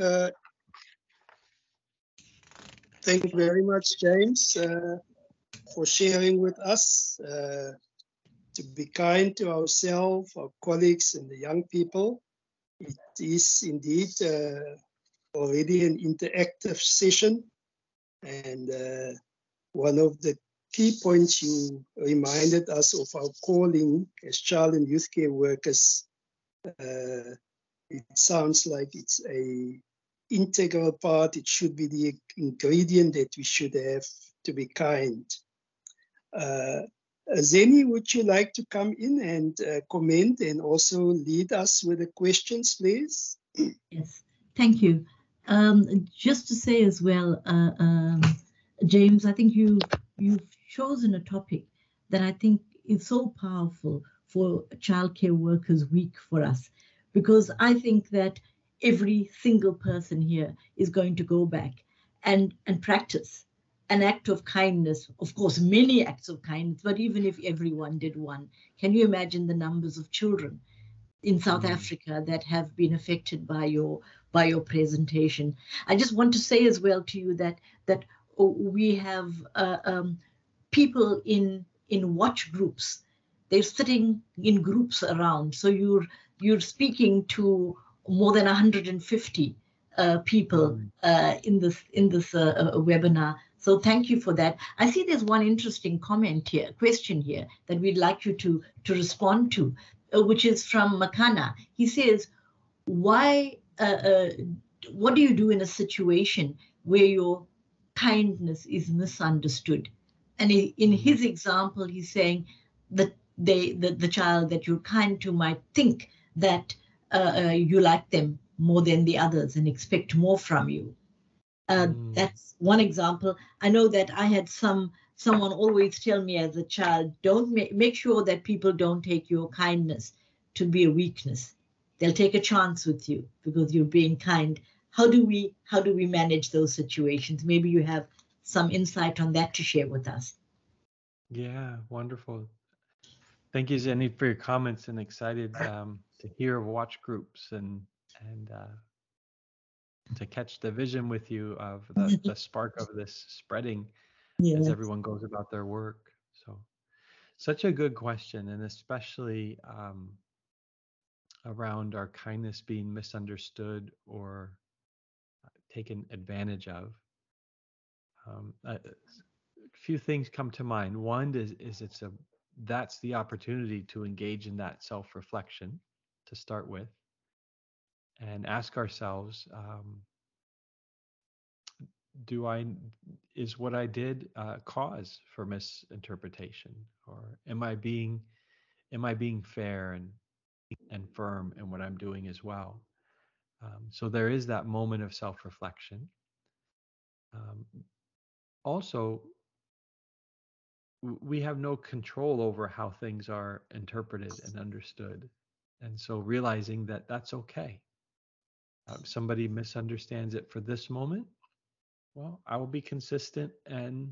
Thank you very much, James, for sharing with us. Uh, to be kind to ourselves, our colleagues, and the young people. It is indeed uh, already an interactive session. And one of the key points you reminded us of our calling as child and youth care workers uh, it sounds like it's a integral part. It should be the ingredient that we should have to be kind. Uh, Zenny, would you like to come in and uh, comment and also lead us with the questions, please? Yes, thank you. Um, just to say as well, uh, um, James, I think you you've chosen a topic that I think is so powerful for Childcare Workers Week for us because I think that every single person here is going to go back and, and practice an act of kindness. Of course, many acts of kindness, but even if everyone did one, can you imagine the numbers of children in South mm. Africa that have been affected by your by your presentation? I just want to say as well to you that that oh, we have uh, um, people in in watch groups. They're sitting in groups around, so you're you're speaking to more than 150 uh, people uh, in this in this uh, uh, webinar. So thank you for that. I see there's one interesting comment here, question here that we'd like you to to respond to, uh, which is from Makana. He says, "Why? Uh, what do you do in a situation where your kindness is misunderstood?" And he, in his mm. example, he's saying that they the, the child that you're kind to might think that uh, uh, you like them more than the others and expect more from you. Uh, mm. That's one example. I know that I had some someone always tell me as a child, don't make make sure that people don't take your kindness to be a weakness. They'll take a chance with you because you're being kind. How do we how do we manage those situations? Maybe you have some insight on that to share with us. Yeah, wonderful. Thank you, Jenny, for your comments and excited um, to hear of watch groups and and uh, to catch the vision with you of the, the spark of this spreading as everyone goes about their work. So, such a good question, and especially um, around our kindness being misunderstood or uh, taken advantage of. Um, a, a few things come to mind. One is is it's a that's the opportunity to engage in that self-reflection to start with and ask ourselves um, do i is what i did uh, cause for misinterpretation? Or am i being am i being fair and and firm in what i'm doing as well? Um, so there is that moment of self-reflection. Um, also we have no control over how things are interpreted and understood. And so realizing that that's okay. Um, somebody misunderstands it for this moment. Well, I will be consistent and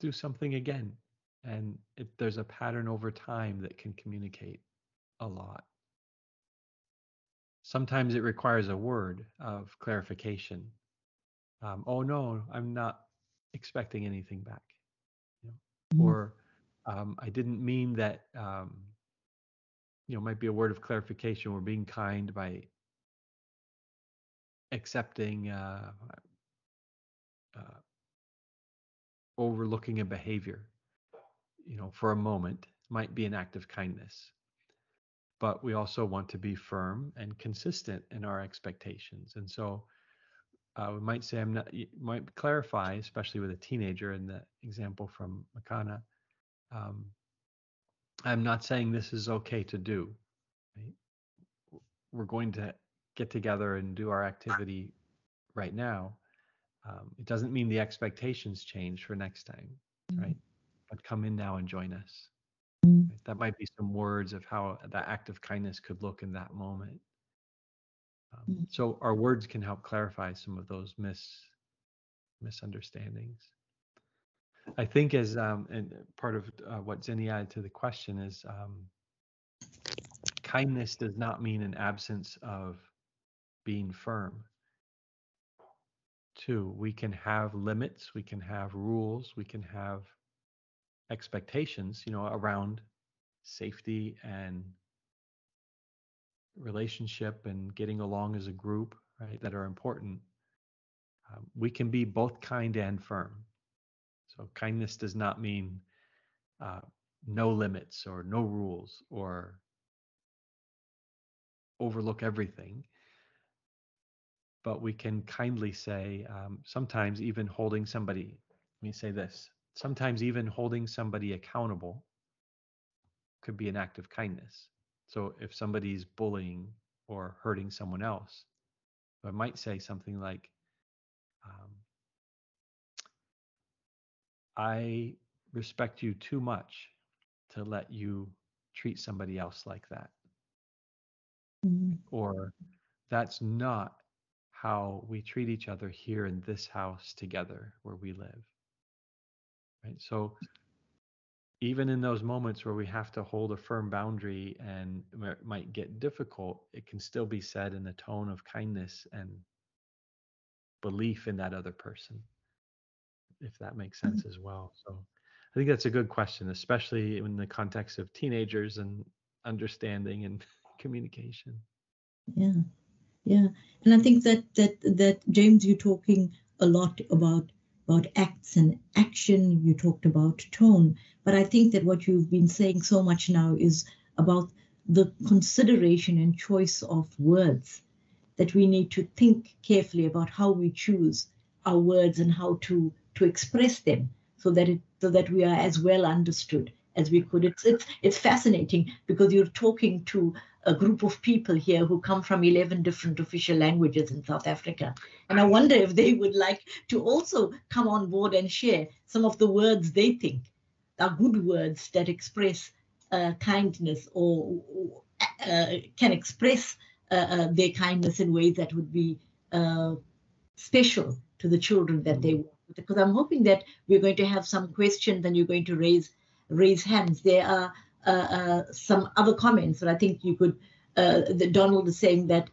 do something again. And if there's a pattern over time that can communicate a lot. Sometimes it requires a word of clarification. Um, oh no, I'm not expecting anything back. You know? mm-hmm. Or um, I didn't mean that um, you know might be a word of clarification We're being kind by accepting uh, uh, overlooking a behavior you know for a moment might be an act of kindness but we also want to be firm and consistent in our expectations and so uh, we might say i'm not might clarify especially with a teenager in the example from makana um, I'm not saying this is okay to do. Right? We're going to get together and do our activity right now. Um, it doesn't mean the expectations change for next time, mm-hmm. right? But come in now and join us. Mm. That might be some words of how that act of kindness could look in that moment. Um, Mm. so our words can help clarify some of those mis misunderstandings. I think as um, and part of uh, what Zenny added to the question is um, kindness does not mean an absence of being firm. Two, we can have limits, we can have rules, we can have expectations, you know, around safety and relationship and getting along as a group, right, that are important. Um, we can be both kind and firm. So kindness does not mean uh, no limits or no rules or overlook everything. But we can kindly say, um, sometimes even holding somebody, let me say this, sometimes even holding somebody accountable could be an act of kindness. So if somebody's bullying or hurting someone else, I might say something like, um, I respect you too much to let you treat somebody else like that. Mm. Or that's not how we treat each other here in this house together where we live. Right. So even in those moments where we have to hold a firm boundary and it might get difficult, it can still be said in a tone of kindness and belief in that other person, if that makes sense mm-hmm. as well. So I think that's a good question, especially in the context of teenagers and understanding and communication. Yeah, yeah, and I think that that that James, you're talking a lot about about acts and action. You talked about tone, but I think that what you've been saying so much now is about the consideration and choice of words. That we need to think carefully about how we choose our words and how to to express them, so that it so that we are as well understood as we could. It's it's it's fascinating because you're talking to a group of people here who come from 11 different official languages in South Africa. And I wonder if they would like to also come on board and share some of the words they think are good words that express uh, kindness or, uh, can express uh, uh their kindness in ways that would be uh, special to the children that they work with. Because I'm hoping that we're going to have some questions and you're going to raise raise hands. There are some other comments, but I think you could. Uh, the, Donald is saying that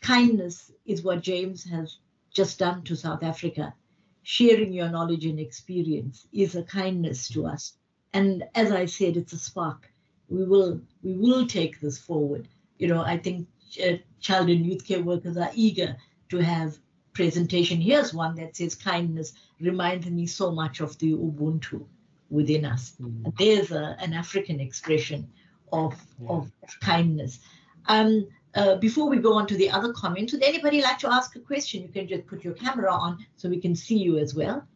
kindness is what James has just done to South Africa. Sharing your knowledge and experience is a kindness to us, and as I said, it's a spark. We will we will take this forward. You know, I think uh, child and youth care workers are eager to have presentation. Here's one that says kindness reminds me so much of the Ubuntu within us. Mm. There's a, an African expression of, Yeah. of kindness. Um, uh, before we go on to the other comments, would anybody like to ask a question? You can just put your camera on so we can see you as well.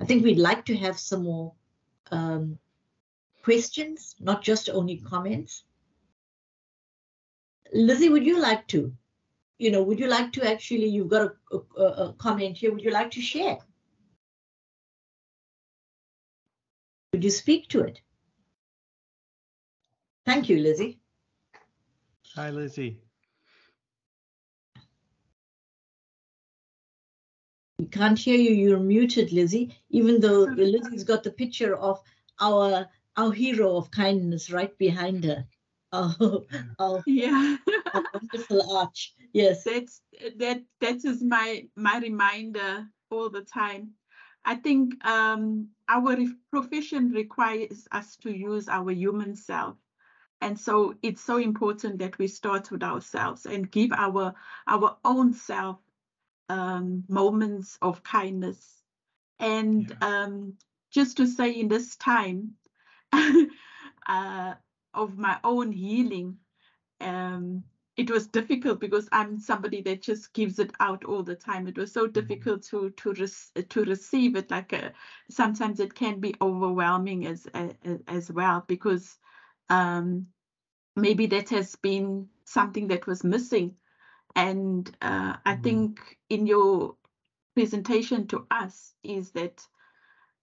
I think we'd like to have some more um, questions, not just only comments. Lizzie, would you like to? You know, would you like to actually, you've got a, a, a comment here, would you like to share? Would you speak to it? Thank you, Lizzie. Hi, Lizzie. We can't hear you. You're muted, Lizzie. Even though Lizzie's got the picture of our our hero of kindness right behind her. Oh, oh, Yeah, our wonderful arch. Yes. that's that that is my my reminder all the time. I think um, our profession requires us to use our human self, and so it's so important that we start with ourselves and give our our own self um, moments of kindness. And um, just to say, in this time uh, of my own healing, um, it was difficult because I'm somebody that just gives it out all the time. It was so difficult to to re- to receive it. Like uh sometimes it can be overwhelming as as, as well because um, maybe that has been something that was missing. And uh, I Mhm. think in your presentation to us is that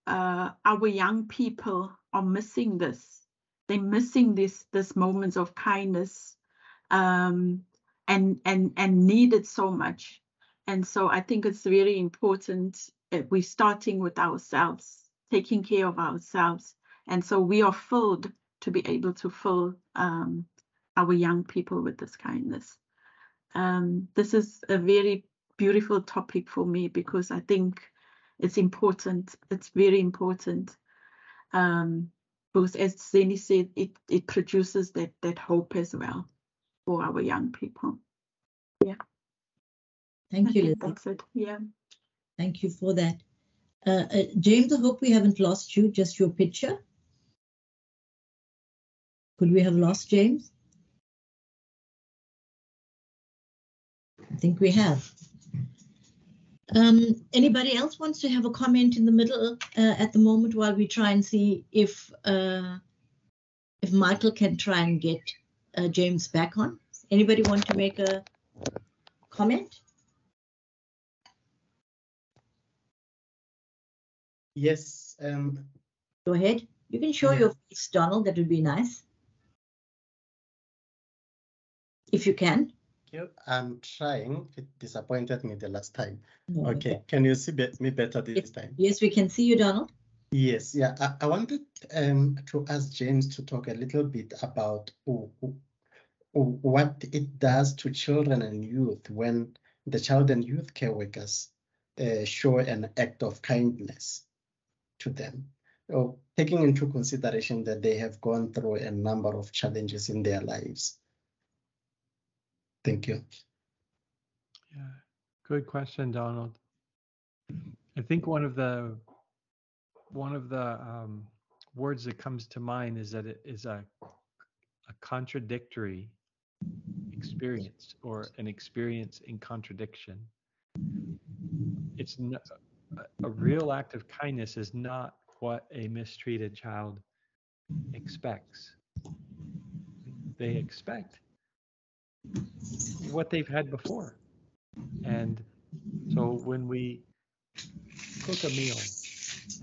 uh, our young people are missing this. They're missing this this moments of kindness, um, and and and need it so much. And so I think it's really important that we're starting with ourselves, taking care of ourselves, and so we are filled to be able to fill um, our young people with this kindness. Um, this is a very beautiful topic for me because I think it's important. It's very important. Um, because as Zenny said, it, it produces that, that hope as well for our young people. Yeah. Thank you, Lizzie. That's it. Yeah. Thank you for that. Uh, uh, James, I hope we haven't lost you, just your picture. Could we have lost James? I think we have. Um, anybody else wants to have a comment in the middle uh, at the moment while we try and see if uh, if Michael can try and get uh, James back on? Anybody want to make a comment? Yes. Um, Go ahead. You can show Yeah. your face, Donald. That would be nice. If you can. you- I'm trying. It disappointed me the last time. No, Okay. Can you see be- me better this time? Yes, we can see you, Donald. Yes, yeah. I, I wanted um, to ask James to talk a little bit about who- who- who- what it does to children and youth when the child and youth care workers uh, show an act of kindness to them, or taking into consideration that they have gone through a number of challenges in their lives. Thank you. Yeah, good question, Donald. I think one of the one of the um, words that comes to mind is that it is a a contradictory experience or an experience in contradiction. It's a real act of kindness is not what a mistreated child expects. They expect what they've had before. And so when we cook a meal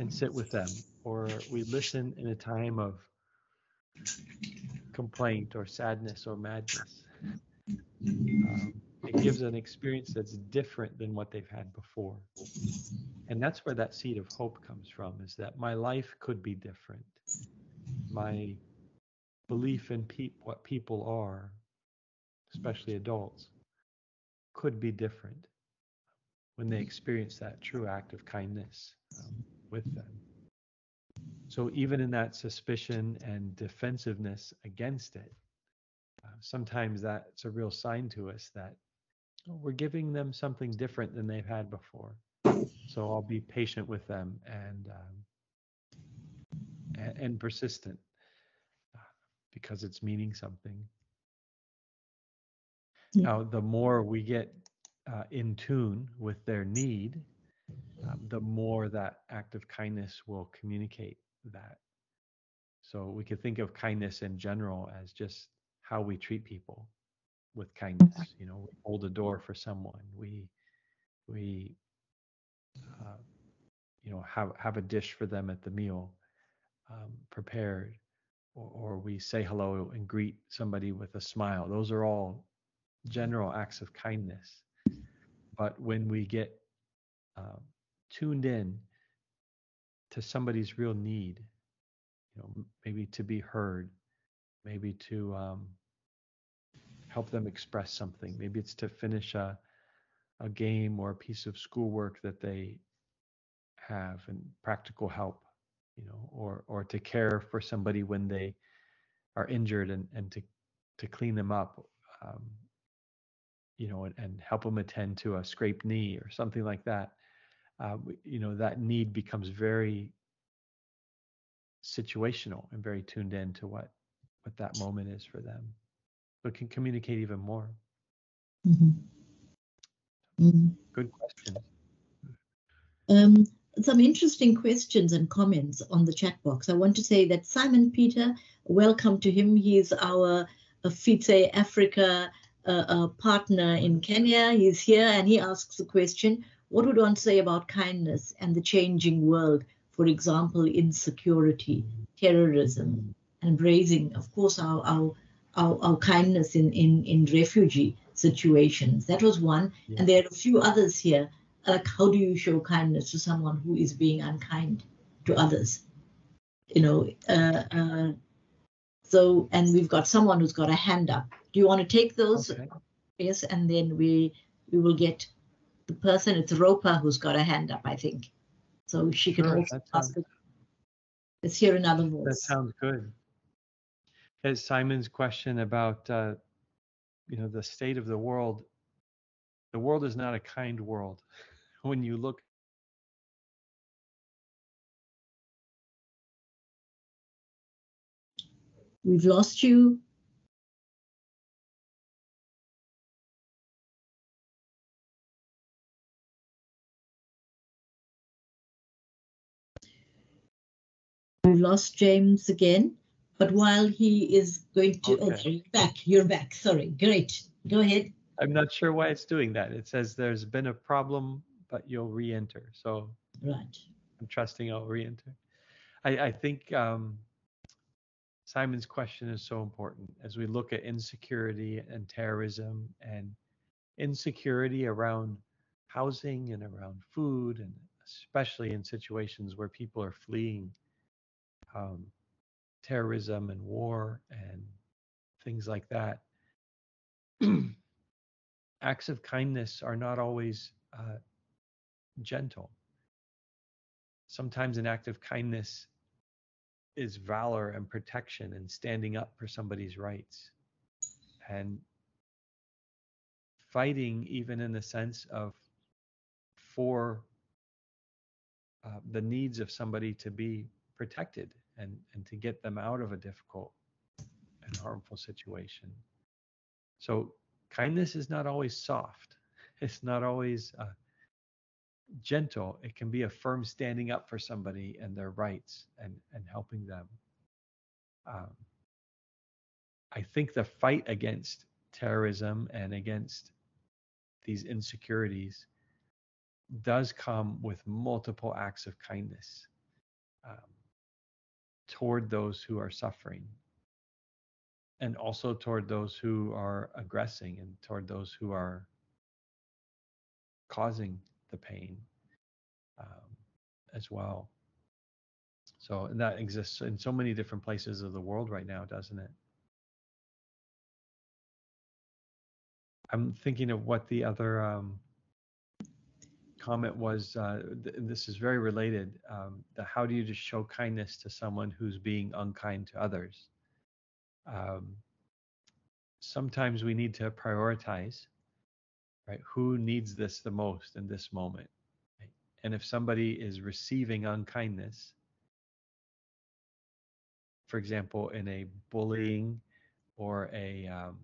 and sit with them, or we listen in a time of complaint or sadness or madness, um, it gives an experience that's different than what they've had before. And that's where that seed of hope comes from is that my life could be different. My belief in pe- what people are, especially adults, could be different when they experience that true act of kindness um, with them. So, even in that suspicion and defensiveness against it, uh, sometimes that's a real sign to us that oh, we're giving them something different than they've had before. So, I'll be patient with them and um, and, and persistent uh, because it's meaning something. Yeah. Now, the more we get uh, in tune with their need, um, the more that act of kindness will communicate that. So we could think of kindness in general as just how we treat people with kindness. You know, we hold a door for someone. We we uh, you know have have a dish for them at the meal um, prepared, or, or we say hello and greet somebody with a smile. Those are all general acts of kindness. But when we get uh, tuned in to somebody's real need, you know, maybe to be heard, maybe to um, help them express something, maybe it's to finish a a game or a piece of schoolwork that they have and practical help, you know, or or to care for somebody when they are injured and and to to clean them up. Um, you know, and, and help them attend to a scraped knee or something like that. Uh, you know, that need becomes very situational and very tuned in to what what that moment is for them. But can communicate even more. Mhm. Mhm. Good question. Um, some interesting questions and comments on the chat box. I want to say that Simon Peter, welcome to him. He is our uh, FICE Africa uh, uh, partner in Kenya. He's here and he asks the question What would one say about kindness and the changing world for example, insecurity, terrorism, and raising, of course, our, our, our, our kindness in, in, in refugee situations. That was one. Yeah. And there are a few others here. Like, how do you show kindness to someone who is being unkind to others? You know, uh, uh, so, and we've got someone who's got a hand up. Do you want to take those? Okay. Yes, and then we we will get the person. It's Ropa who's got a hand up, I think. So she can Sure, also that ask. sounds- it. Let's hear another voice. That sounds good. As Simon's question about, uh, you know, the state of the world, the world is not a kind world. When you look, We've lost you. We've lost James again, but while he is going to, Okay. okay, you're back, you're back. Sorry, great. Go ahead. I'm not sure why it's doing that. It says there's been a problem, but you'll re-enter. So Right. I'm trusting I'll re-enter. I, I think um, Simon's question is so important as we look at insecurity and terrorism and insecurity around housing and around food, and especially in situations where people are fleeing um, terrorism and war and things like that. Acts of kindness are not always uh, gentle. Sometimes an act of kindness is valor and protection and standing up for somebody's rights. And fighting even in the sense of for uh, the needs of somebody to be protected and and to get them out of a difficult and harmful situation. So kindness is not always soft. It's not always uh, gentle. It can be a firm standing up for somebody and their rights and and helping them. Um, i think the fight against terrorism and against these insecurities does come with multiple acts of kindness. Um, toward those who are suffering and also toward those who are aggressing and toward those who are causing the pain um, as well. So and that exists in so many different places of the world right now, doesn't it? I'm thinking of what the other um, comment was. Uh, th- this is very related. Um, the how do you just show kindness to someone who's being unkind to others? Um, sometimes we need to prioritize right who needs this the most in this moment right? and if somebody is receiving unkindness for example in a bullying or a um,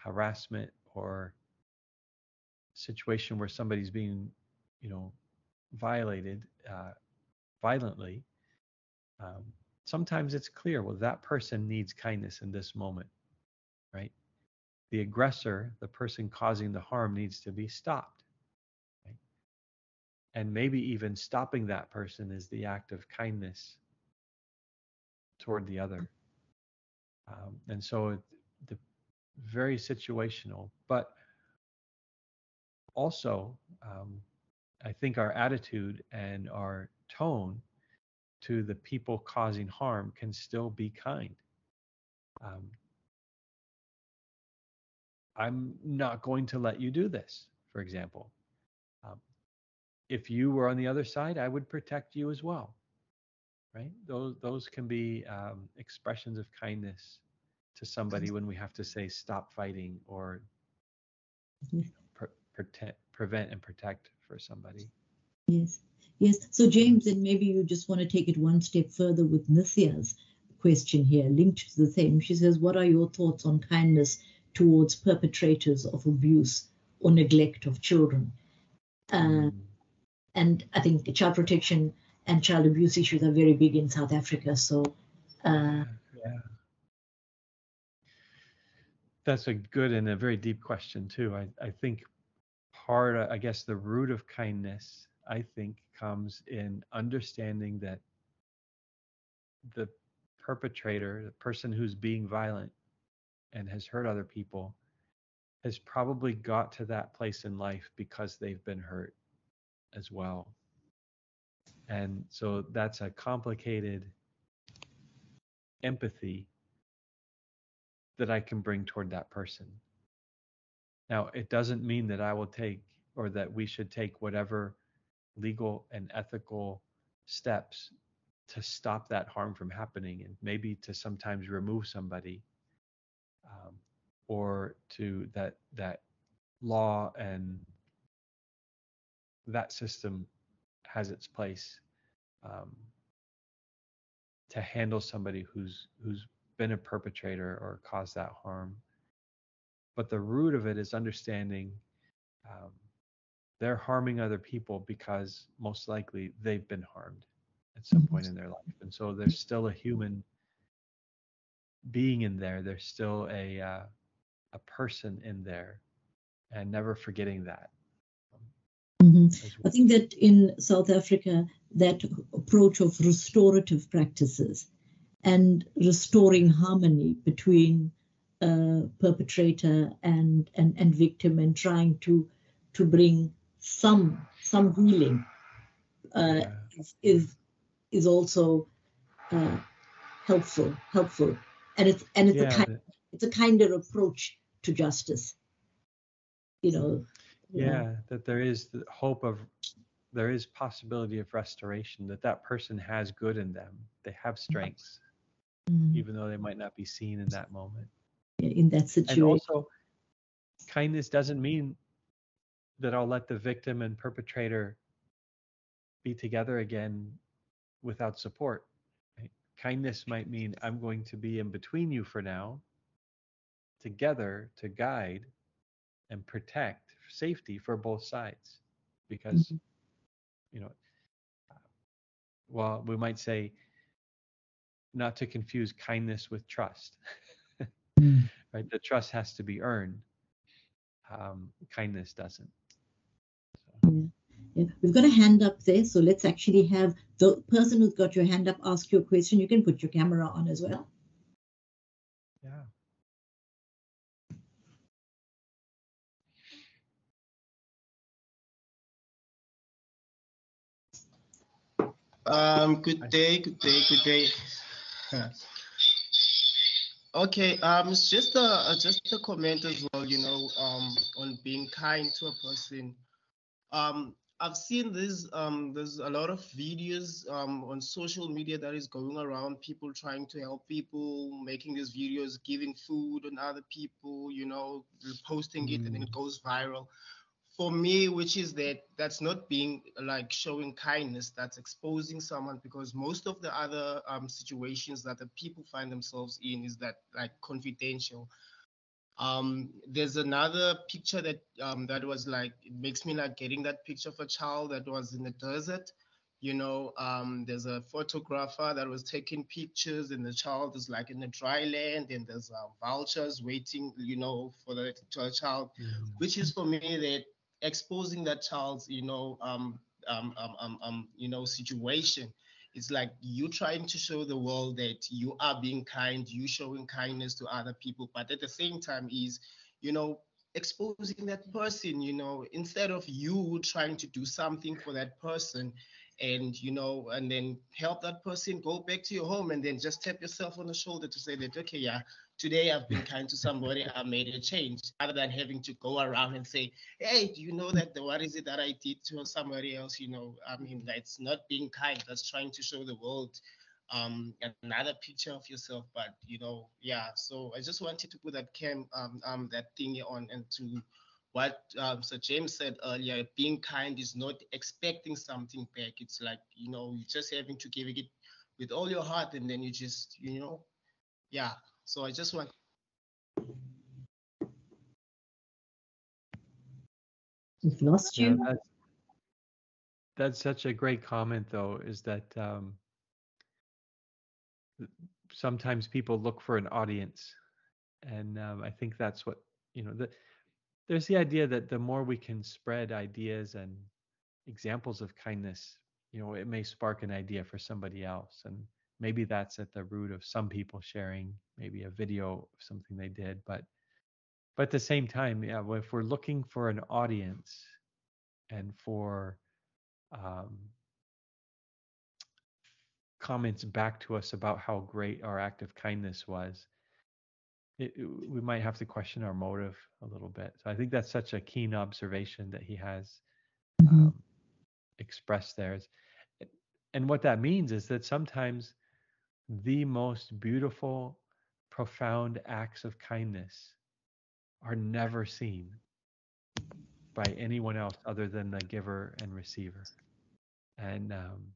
harassment or situation where somebody's being you know violated uh, violently um, sometimes it's clear well that person needs kindness in this moment right the aggressor, the person causing the harm, needs to be stopped. Right? And maybe even stopping that person is the act of kindness toward the other. Um, and so it, the very situational, but also um, I think our attitude and our tone to the people causing harm can still be kind. Um, I'm not going to let you do this, for example. Um, if you were on the other side, I would protect you as well. Right? Those those can be um, expressions of kindness to somebody when we have to say stop fighting or you know, pre- protect, prevent and protect for somebody. Yes, yes. So James, and maybe you just want to take it one step further with Nithya's question here, linked to the same. She says, "What are your thoughts on kindness towards perpetrators of abuse or neglect of children?" Uh, Mm. and I think child protection and child abuse issues are very big in South Africa. So, uh, yeah. That's a good and a very deep question too. I, I think part, uh, I guess, the root of kindness I think, comes in understanding that the perpetrator, the person who's being violent and has hurt other people, has probably got to that place in life because they've been hurt as well. And so that's a complicated empathy that I can bring toward that person. Now, it doesn't mean that I will take or that we should take whatever legal and ethical steps to stop that harm from happening and maybe to sometimes remove somebody um, or to that that law and that system has its place um, to handle somebody who's who's been a perpetrator or caused that harm. But the root of it is understanding um, they're harming other people because most likely they've been harmed at some point in their life, and so there's still a human being in there. There's still a uh, a person in there, and never forgetting that. Mm-hmm. I think that in South Africa, that approach of restorative practices and restoring harmony between uh, perpetrator and, and and victim and trying to to bring some some healing uh, yeah. is, is also uh, helpful helpful and it's and it's yeah, a kind it's a kinder approach to justice you know yeah know. that there is the hope of there is possibility of restoration that that person has good in them they have strengths mm-hmm. even though they might not be seen in that moment in that situation and also kindness doesn't mean that I'll let the victim and perpetrator be together again without support. Right? Kindness might mean I'm going to be in between you for now, together to guide and protect safety for both sides. Because, mm-hmm. you know, well, we might say not to confuse kindness with trust. mm. Right? The trust has to be earned. Um, kindness doesn't. Yeah. yeah. We've got a hand up there, so let's actually have the person who's got your hand up ask you a question. You can put your camera on as well. Yeah. Um, good day, good day, good day. okay, um, it's just a just a comment as well, you know, um, on being kind to a person um, I've seen this. Um, there's a lot of videos um, on social media that is going around. People trying to help people, making these videos, giving food on other people. You know, posting it, and then it mm. goes viral. For me, which is that that's not being like showing kindness. That's exposing someone because most of the other um, situations that the people find themselves in is that like confidential um, there's another picture that um, that was like it makes me like getting that picture of a child that was in the desert. You know, um, there's a photographer that was taking pictures, and the child is like in the dry land, and there's uh, vultures waiting, you know, for the child, mm-hmm. which is for me that exposing that child's, you know, um, um, um, um, um you know, situation. It's like you trying to show the world that you are being kind, you showing kindness to other people, but at the same time is, you know, exposing that person, you know, instead of you trying to do something for that person and you know, and then help that person go back to your home and then just tap yourself on the shoulder to say that, okay, yeah, today I've been kind to somebody, I made a change, rather than having to go around and say, hey, do you know that the, what is it that I did to somebody else? You know, I mean, that's not being kind. That's trying to show the world um, another picture of yourself. But you know, yeah. So I just wanted to put that cam um, um that thing on and to what um, Sir James said earlier, being kind is not expecting something back. It's like, you know, you're just having to give it with all your heart and then you just, you know, yeah, so I just want. We've lost you. Yeah, that's, that's, such a great comment, though, is that um, sometimes people look for an audience. And um, I think that's what, you know, the, there's the idea that the more we can spread ideas and examples of kindness, you know, it may spark an idea for somebody else. And maybe that's at the root of some people sharing maybe a video of something they did. But but at the same time, yeah, if we're looking for an audience and for um, comments back to us about how great our act of kindness was, it, it, we might have to question our motive a little bit. So I think that's such a keen observation that he has Mhm. um, expressed there. And what that means is that sometimes the most beautiful, profound acts of kindness are never seen by anyone else other than the giver and receiver. And um,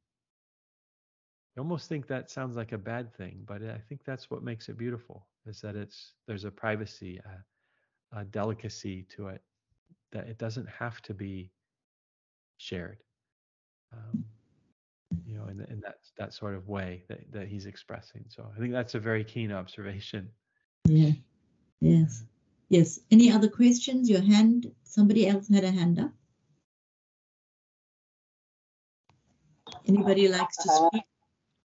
I almost think that sounds like a bad thing, but I think that's what makes it beautiful is that it's there's a privacy, a, a delicacy to it that it doesn't have to be shared. Um, you know, in, in that that sort of way that, that he's expressing. So I think that's a very keen observation. Yeah. Yes. Yes. Any other questions? Your hand, somebody else had a hand up. Anybody likes to speak?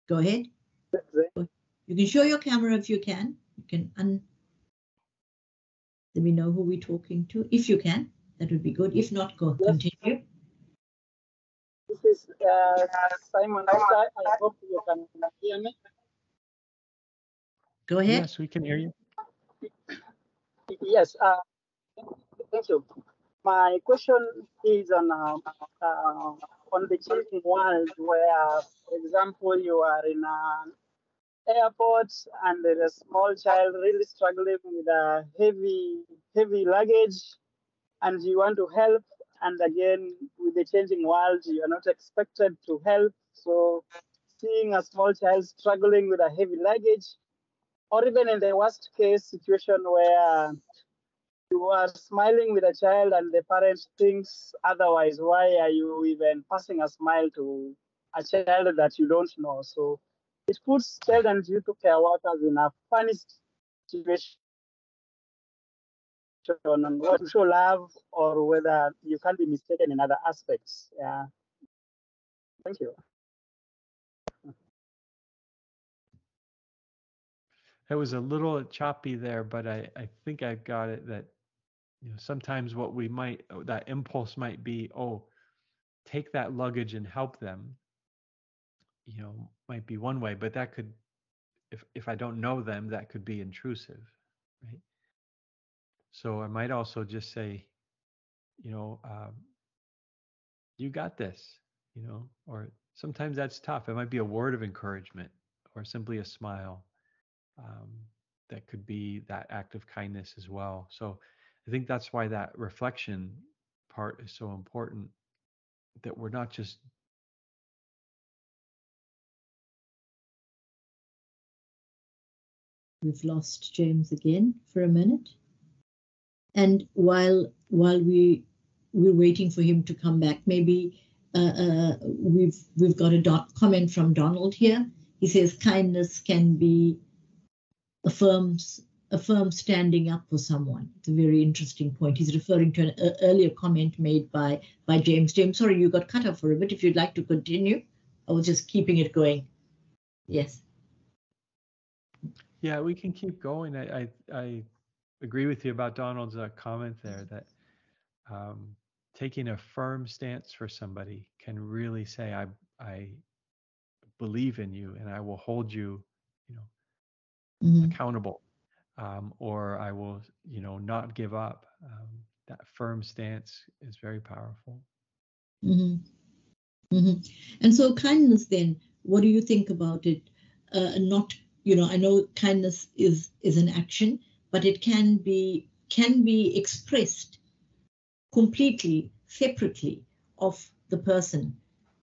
Go ahead. You can show your camera if you can. You can un. Let me know who we're talking to. If you can, that would be good. If not, go continue. This is uh, Simon. I I hope you can hear me. Go ahead. Yes, we can hear you. Yes. Uh, thank you. My question is on um, uh, on the changing world, where, for example, you are in an airport and there is a small child really struggling with a heavy heavy luggage, and you want to help, and again with the changing world, you are not expected to help. So, seeing a small child struggling with a heavy luggage, or even in the worst case situation where you are smiling with a child and the parent thinks otherwise, why are you even passing a smile to a child that you don't know? So it puts child and youth care workers in a funny situation on what to love or whether you can be mistaken in other aspects. Yeah. Thank you. It was a little choppy there, but I, I think I got it that you know sometimes what we might that impulse might be oh take that luggage and help them you know might be one way but that could if if I don't know them that could be intrusive right so I might also just say you know um, you got this you know or sometimes that's tough it might be a word of encouragement or simply a smile um, that could be that act of kindness as well. So I think that's why that reflection part is so important that we're not just We've lost James again for a minute. And while while we we're waiting for him to come back, maybe uh, uh, we've we've got a dot comment from Donald here. He says kindness can be a firm standing up for someone. It's a very interesting point. He's referring to an uh, earlier comment made by by James. James, sorry, you got cut off for a bit. If you'd like to continue, I was just keeping it going. Yes. Yeah, we can keep going. I I, I agree with you about Donald's uh, comment there that um, taking a firm stance for somebody can really say I I believe in you and I will hold you, you know, Mhm. accountable, um, or I will, you know, not give up. Um, that firm stance is very powerful. hmm hmm And so, kindness. Then, what do you think about it? Uh, not, you know, I know kindness is is an action, but it can be can be expressed completely separately of the person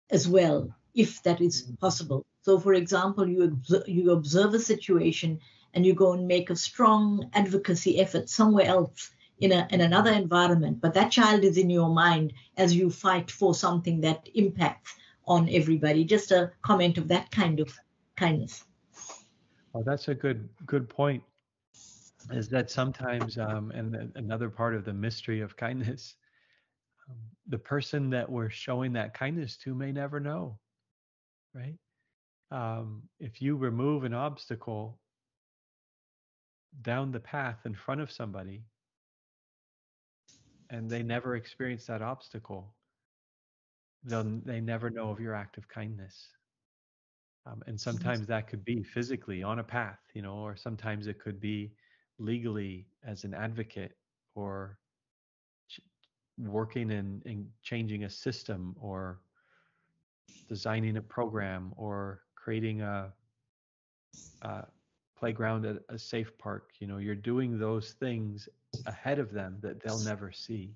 as well, if that is mm-hmm. possible. So, for example, you observe, you observe a situation and you go and make a strong advocacy effort somewhere else in a in another environment, but that child is in your mind as you fight for something that impacts on everybody. Just a comment of that kind of kindness. Oh, that's a good good point. Is that sometimes, um, and th- another part of the mystery of kindness, um, the person that we're showing that kindness to may never know, right? Um, if you remove an obstacle down the path in front of somebody and they never experience that obstacle, they'll they never know of your act of kindness. Um, and sometimes that could be physically on a path, you know, or sometimes it could be legally as an advocate or ch- working in, in changing a system or designing a program or creating a, a playground at a safe park. You know, you're doing those things ahead of them that they'll never see.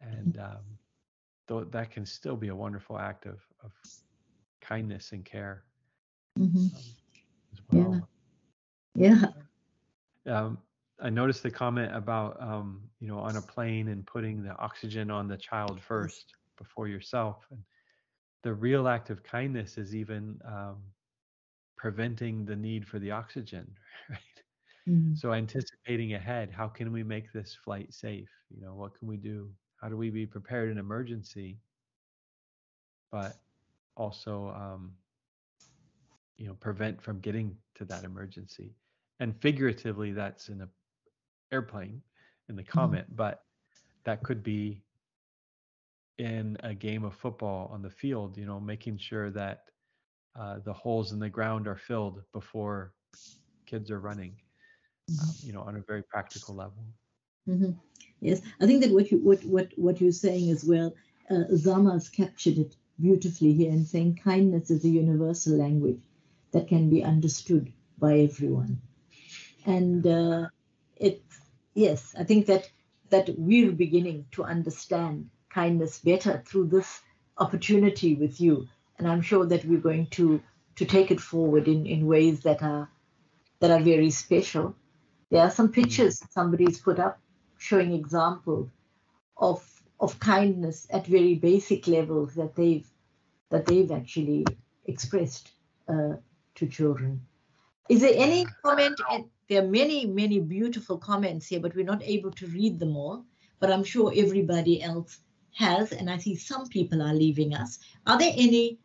And um, though that can still be a wonderful act of, of kindness and care hmm um, as well. Yeah. Um, I noticed the comment about um, you know on a plane and putting the oxygen on the child first before yourself. And the real act of kindness is even um, preventing the need for the oxygen, right? Mhm. So anticipating ahead, how can we make this flight safe? You know, what can we do? How do we be prepared in emergency? But also, um, you know, prevent from getting to that emergency. And figuratively, that's in a airplane in the comment, but that could be in a game of football on the field. You know, making sure that uh, the holes in the ground are filled before kids are running. Um, you know, on a very practical level. hmm Yes, I think that what you what what what you're saying as well, uh, Zama's captured it beautifully here in saying kindness is a universal language that can be understood by everyone, and uh, it yes, I think that that we're beginning to understand kindness better through this opportunity with you, and I'm sure that we're going to to take it forward in in ways that are that are very special. There are some pictures somebody's put up showing examples of of kindness at very basic levels that they've that they've actually expressed uh, to children. Is there any comment? There are many many beautiful comments here, but we're not able to read them all. But I'm sure everybody else has, and I see some people are leaving us. Are there any?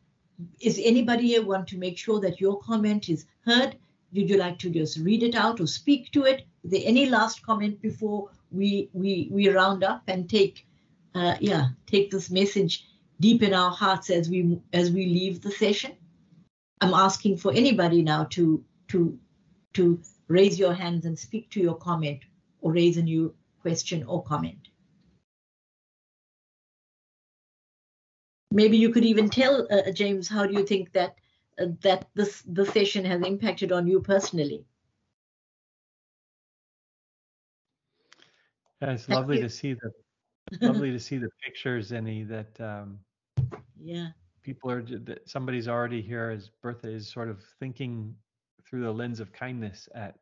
Is anybody here want to make sure that your comment is heard? Would you like to just read it out or speak to it? Is there any last comment before we we we round up and take uh, yeah take this message deep in our hearts as we as we leave the session? I'm asking for anybody now to to to raise your hands and speak to your comment or raise a new question or comment. Maybe you could even tell uh, James how do you think that uh, that this the session has impacted on you personally? Yeah, it's Thank lovely you. to see the lovely to see the pictures, Annie, that um, Yeah. people are that somebody's already here as Bertha is sort of thinking through the lens of kindness at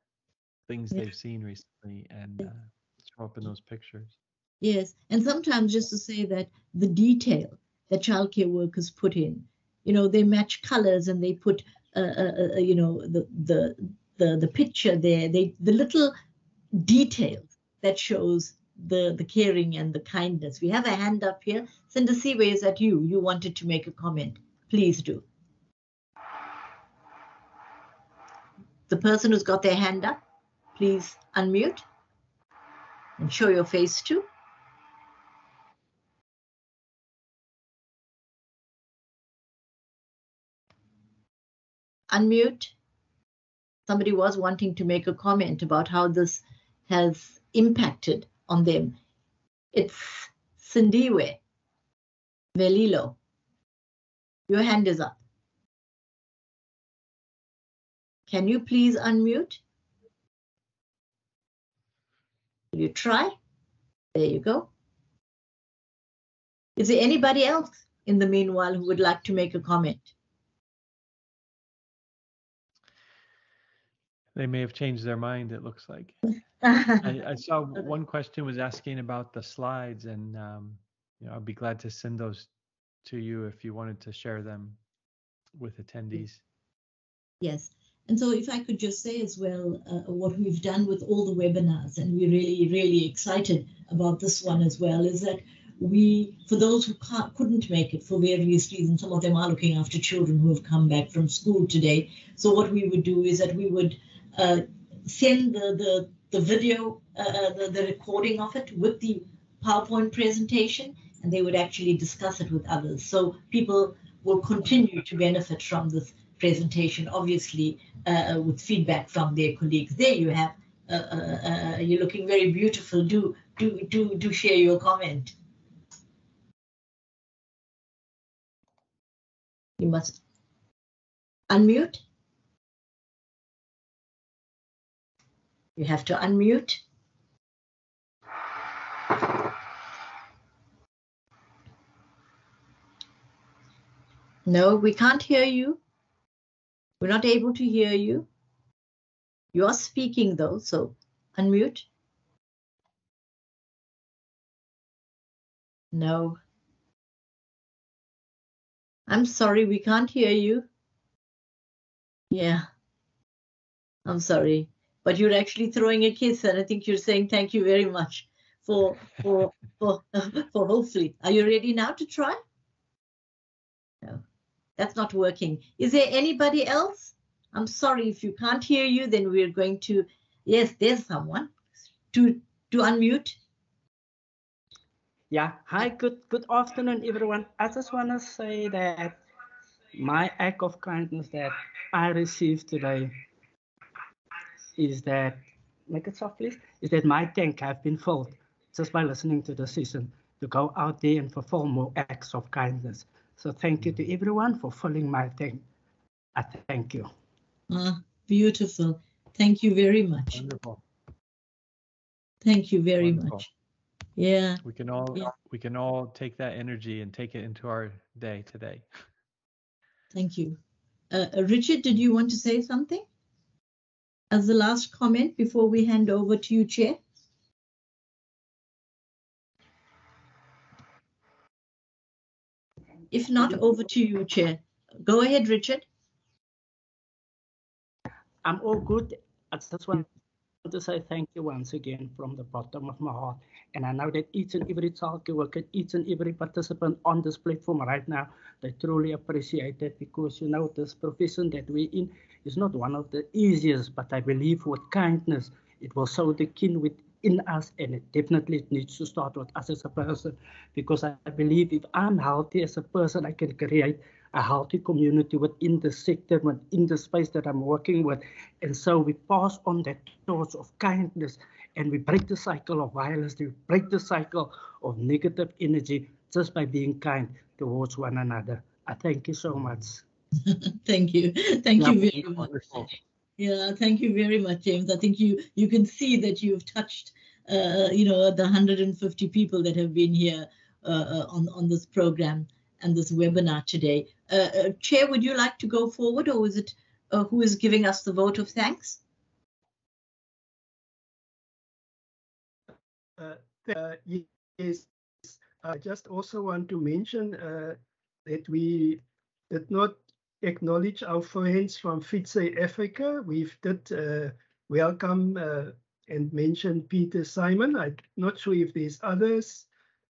things Yeah. they've seen recently and uh, show up in those pictures. Yes, and sometimes just to say that the detail that childcare workers put in, you know, they match colors and they put, uh, uh, uh, you know, the the the the picture there, they the little detail that shows the the caring and the kindness. We have a hand up here. Cindy Seaway, is that you? You wanted to make a comment. Please do. The person who's got their hand up, please unmute and show your face too. unmute. Somebody was wanting to make a comment about how this has impacted on them. It's Sindiwe Velilo. Your hand is up. Can you please unmute? Will you try? There you go. Is there anybody else in the meanwhile who would like to make a comment? They may have changed their mind. It looks like. I, I saw one question was asking about the slides, and um, you know, I'd be glad to send those to you if you wanted to share them with attendees. Yes. And so if I could just say as well, uh, what we've done with all the webinars, and we're really, really excited about this one as well, is that we, for those who couldn't make it for various reasons, some of them are looking after children who have come back from school today. So what we would do is that we would uh, send the, the, the video, uh, uh, the, the recording of it with the PowerPoint presentation, and they would actually discuss it with others. So people will continue to benefit from this presentation, obviously uh, with feedback from their colleagues. There you have, uh, uh, uh you're looking very beautiful. Do, do, do, do share your comment. You must unmute. You have to unmute. No, we can't hear you. We're not able to hear you. You are speaking though, so unmute. No. I'm sorry, we can't hear you. Yeah. I'm sorry. But you're actually throwing a kiss, and I think you're saying thank you very much for for for for hopefully. Are you ready now to try? No. That's not working. Is there anybody else? I'm sorry if you can't hear you, then we're going to, yes, there's someone to, to unmute. Yeah, hi, good, good afternoon, everyone. I just want to say that my act of kindness that I received today is that, make it soft please, is that my tank have been filled just by listening to the season to go out there and perform more acts of kindness. So thank you to everyone for following my thing. I thank you. Ah, beautiful. Thank you very much. Wonderful. Thank you very Wonderful. much. Yeah. We can all yeah. we can all take that energy and take it into our day today. Thank you. Uh, uh, Richard, did you want to say something? As the last comment before we hand over to you, Chair? If not, over to you, Chair. Go ahead, Richard. I'm all good. I just want to say thank you once again from the bottom of my heart. And I know that each and every childcare worker, each and every participant on this platform right now, they truly appreciate it because you know this profession that we're in is not one of the easiest, but I believe with kindness, it will sow the kin with in us and it definitely needs to start with us as a person because I believe if I'm healthy as a person, I can create a healthy community within the sector, within the space that I'm working with. And so we pass on that torch of kindness and we break the cycle of violence, we break the cycle of negative energy just by being kind towards one another. I thank you so much. thank you. Thank yeah, you very much. Wonderful. Yeah, thank you very much, James. I think you you can see that you've touched, uh, you know, the 150 people that have been here uh, uh, on on this program and this webinar today. Uh, uh, Chair, would you like to go forward, or is it uh, who is giving us the vote of thanks? yes, I just also want to mention that we did not acknowledge our friends from FICE Africa. We've did uh, welcome uh, and mention Peter Simon. I'm not sure if there's others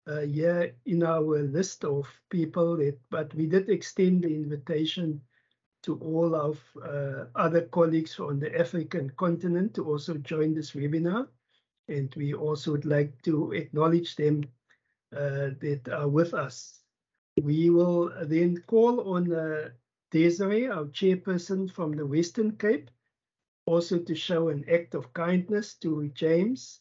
uh, here in our list of people, that, but we did extend the invitation to all of uh, other colleagues on the African continent to also join this webinar. And we also would like to acknowledge them uh, that are with us. We will then call on uh, Desiree, our chairperson from the Western Cape, also to show an act of kindness to James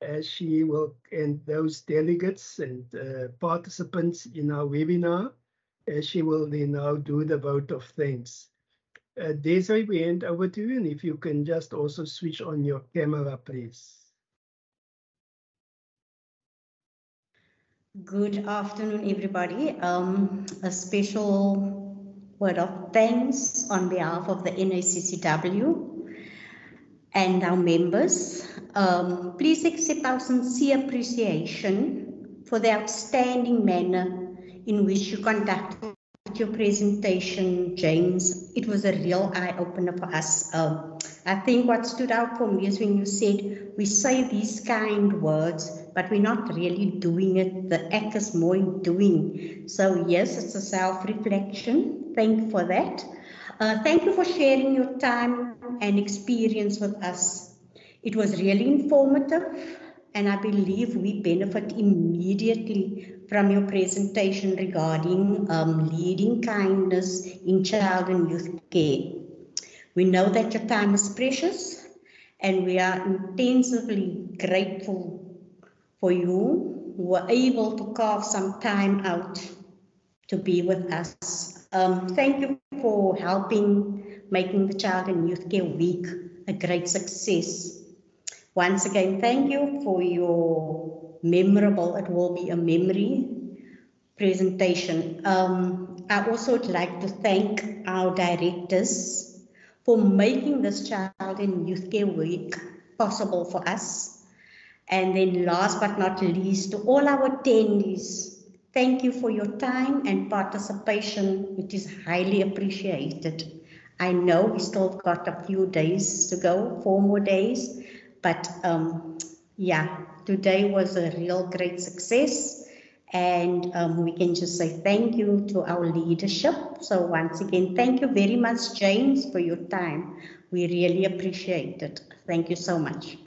as she will and those delegates and uh, participants in our webinar as she will then now do the vote of thanks. Uh, Desiree, we hand over to you and if you can just also switch on your camera, please. Good afternoon, everybody. Um, a special word of thanks on behalf of the NACCW and our members. Um, please accept our sincere appreciation for the outstanding manner in which you conducted your presentation, James. It was a real eye opener for us. Um, I think what stood out for me is when you said we say these kind words, but we're not really doing it. The act is more in doing. So, yes, it's a self reflection. Thank you for that. Uh, thank you for sharing your time and experience with us. It was really informative, and I believe we benefit immediately from your presentation regarding um, leading kindness in child and youth care. We know that your time is precious, and we are intensively grateful for you who were able to carve some time out to be with us. Um, thank you for helping making the Child and Youth Care Week a great success. Once again, thank you for your memorable, it will be a memory presentation. Um, I also would like to thank our directors for making this Child and Youth Care Week possible for us. And then last but not least, to all our attendees, thank you for your time and participation. It is highly appreciated. I know we still got a few days to go, four more days, but um, yeah, today was a real great success. And um, we can just say thank you to our leadership. So once again, thank you very much, James, for your time. We really appreciate it. Thank you so much.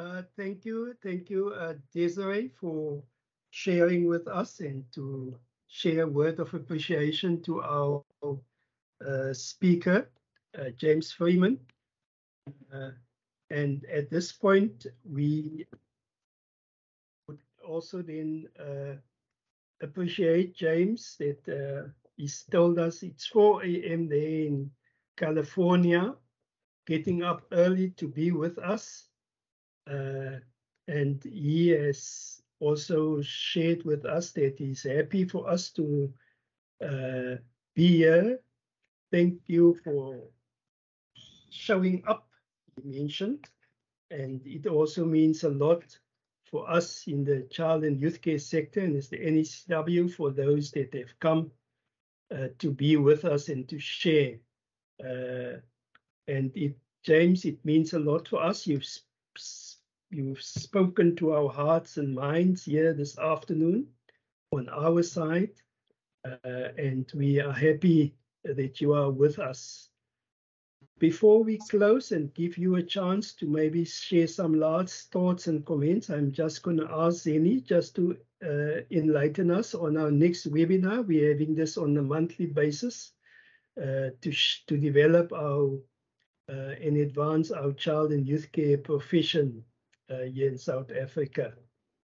Uh, thank you, thank you, uh, Desiree, for sharing with us and to share a word of appreciation to our uh, speaker, uh, James Freeman. Uh, and at this point, we would also then appreciate James that he's told us it's 4 a.m. there in California, getting up early to be with us. Uh, and he has also shared with us that he's happy for us to uh, be here. Thank you for showing up, he mentioned. And it also means a lot for us in the child and youth care sector, and it's the NACCW for those that have come uh, to be with us and to share. Uh, and it, James, it means a lot for us. You've you've spoken to our hearts and minds here this afternoon on our side, uh, and we are happy that you are with us. Before we close and give you a chance to maybe share some last thoughts and comments, I'm just going to ask Zenny just to uh, enlighten us on our next webinar. We're having this on a monthly basis uh, to, to develop our uh, and advance our child and youth care profession in South Africa.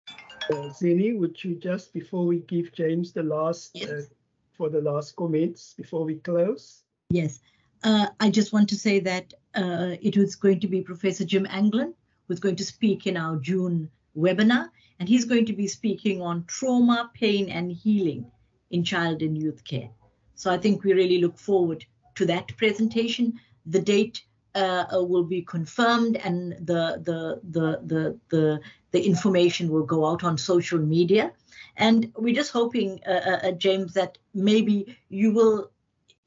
Uh, Zenny, would you just, before we give James the last, uh, Yes. for the last comments, before we close? Yes. Uh, I just want to say that uh, it was going to be Professor Jim Anglin who's going to speak in our June webinar, and he's going to be speaking on trauma, pain, and healing in child and youth care. So I think we really look forward to that presentation. The date uh, uh, will be confirmed, and the the the the the the information will go out on social media. And we're just hoping, uh, uh, uh, James, that maybe you will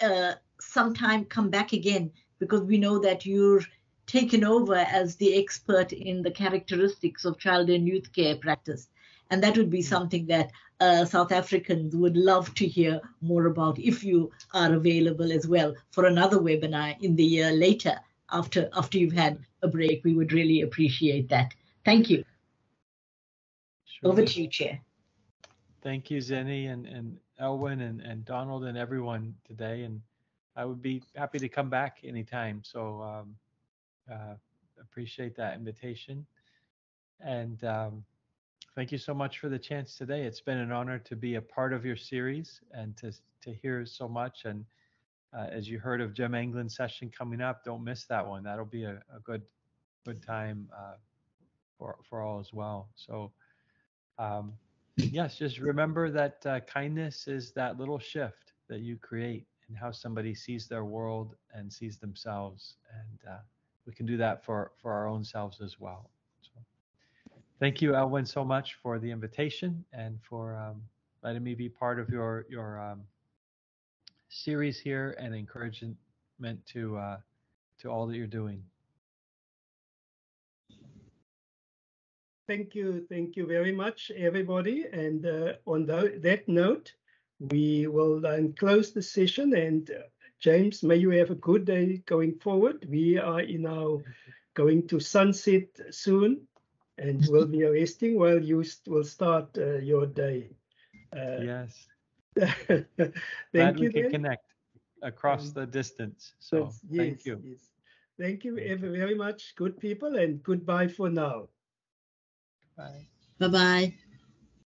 uh, sometime come back again because we know that you're taken over as the expert in the characteristics of child and youth care practice. And that would be something that uh, South Africans would love to hear more about if you are available as well for another webinar in the year later after after you've had a break. We would really appreciate that. Thank you. Sure. Over to you, Chair. Thank you, Zenny and, and Elwin and, and Donald and everyone today. And I would be happy to come back anytime. So um, uh, appreciate that invitation. And um, thank you so much for the chance today. It's been an honor to be a part of your series and to, to hear so much. And uh, as you heard of Jim Anglin's session coming up, don't miss that one. That'll be a, a good good time uh, for, for all as well. So um, yes, just remember that uh, kindness is that little shift that you create in how somebody sees their world and sees themselves, and uh, we can do that for for our own selves as well. So, thank you, Elwin, so much for the invitation and for um, letting me be part of your your um, series here and encouragement to uh, to all that you're doing. Thank you, thank you very much, everybody. And uh, on the, that note, we will then close the session. And uh, James, may you have a good day going forward. We are in our going to sunset soon, and we'll be resting while you st- will start uh, your day. Uh, yes. thank Glad you. we can connect across Um, the distance. So Yes, thank you. yes. Thank you very much, good people, and goodbye for now. Bye. Bye bye.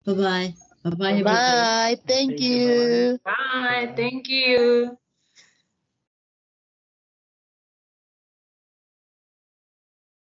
Bye bye. Bye bye. Bye. Thank Thank you, bye. you. Bye. Thank you.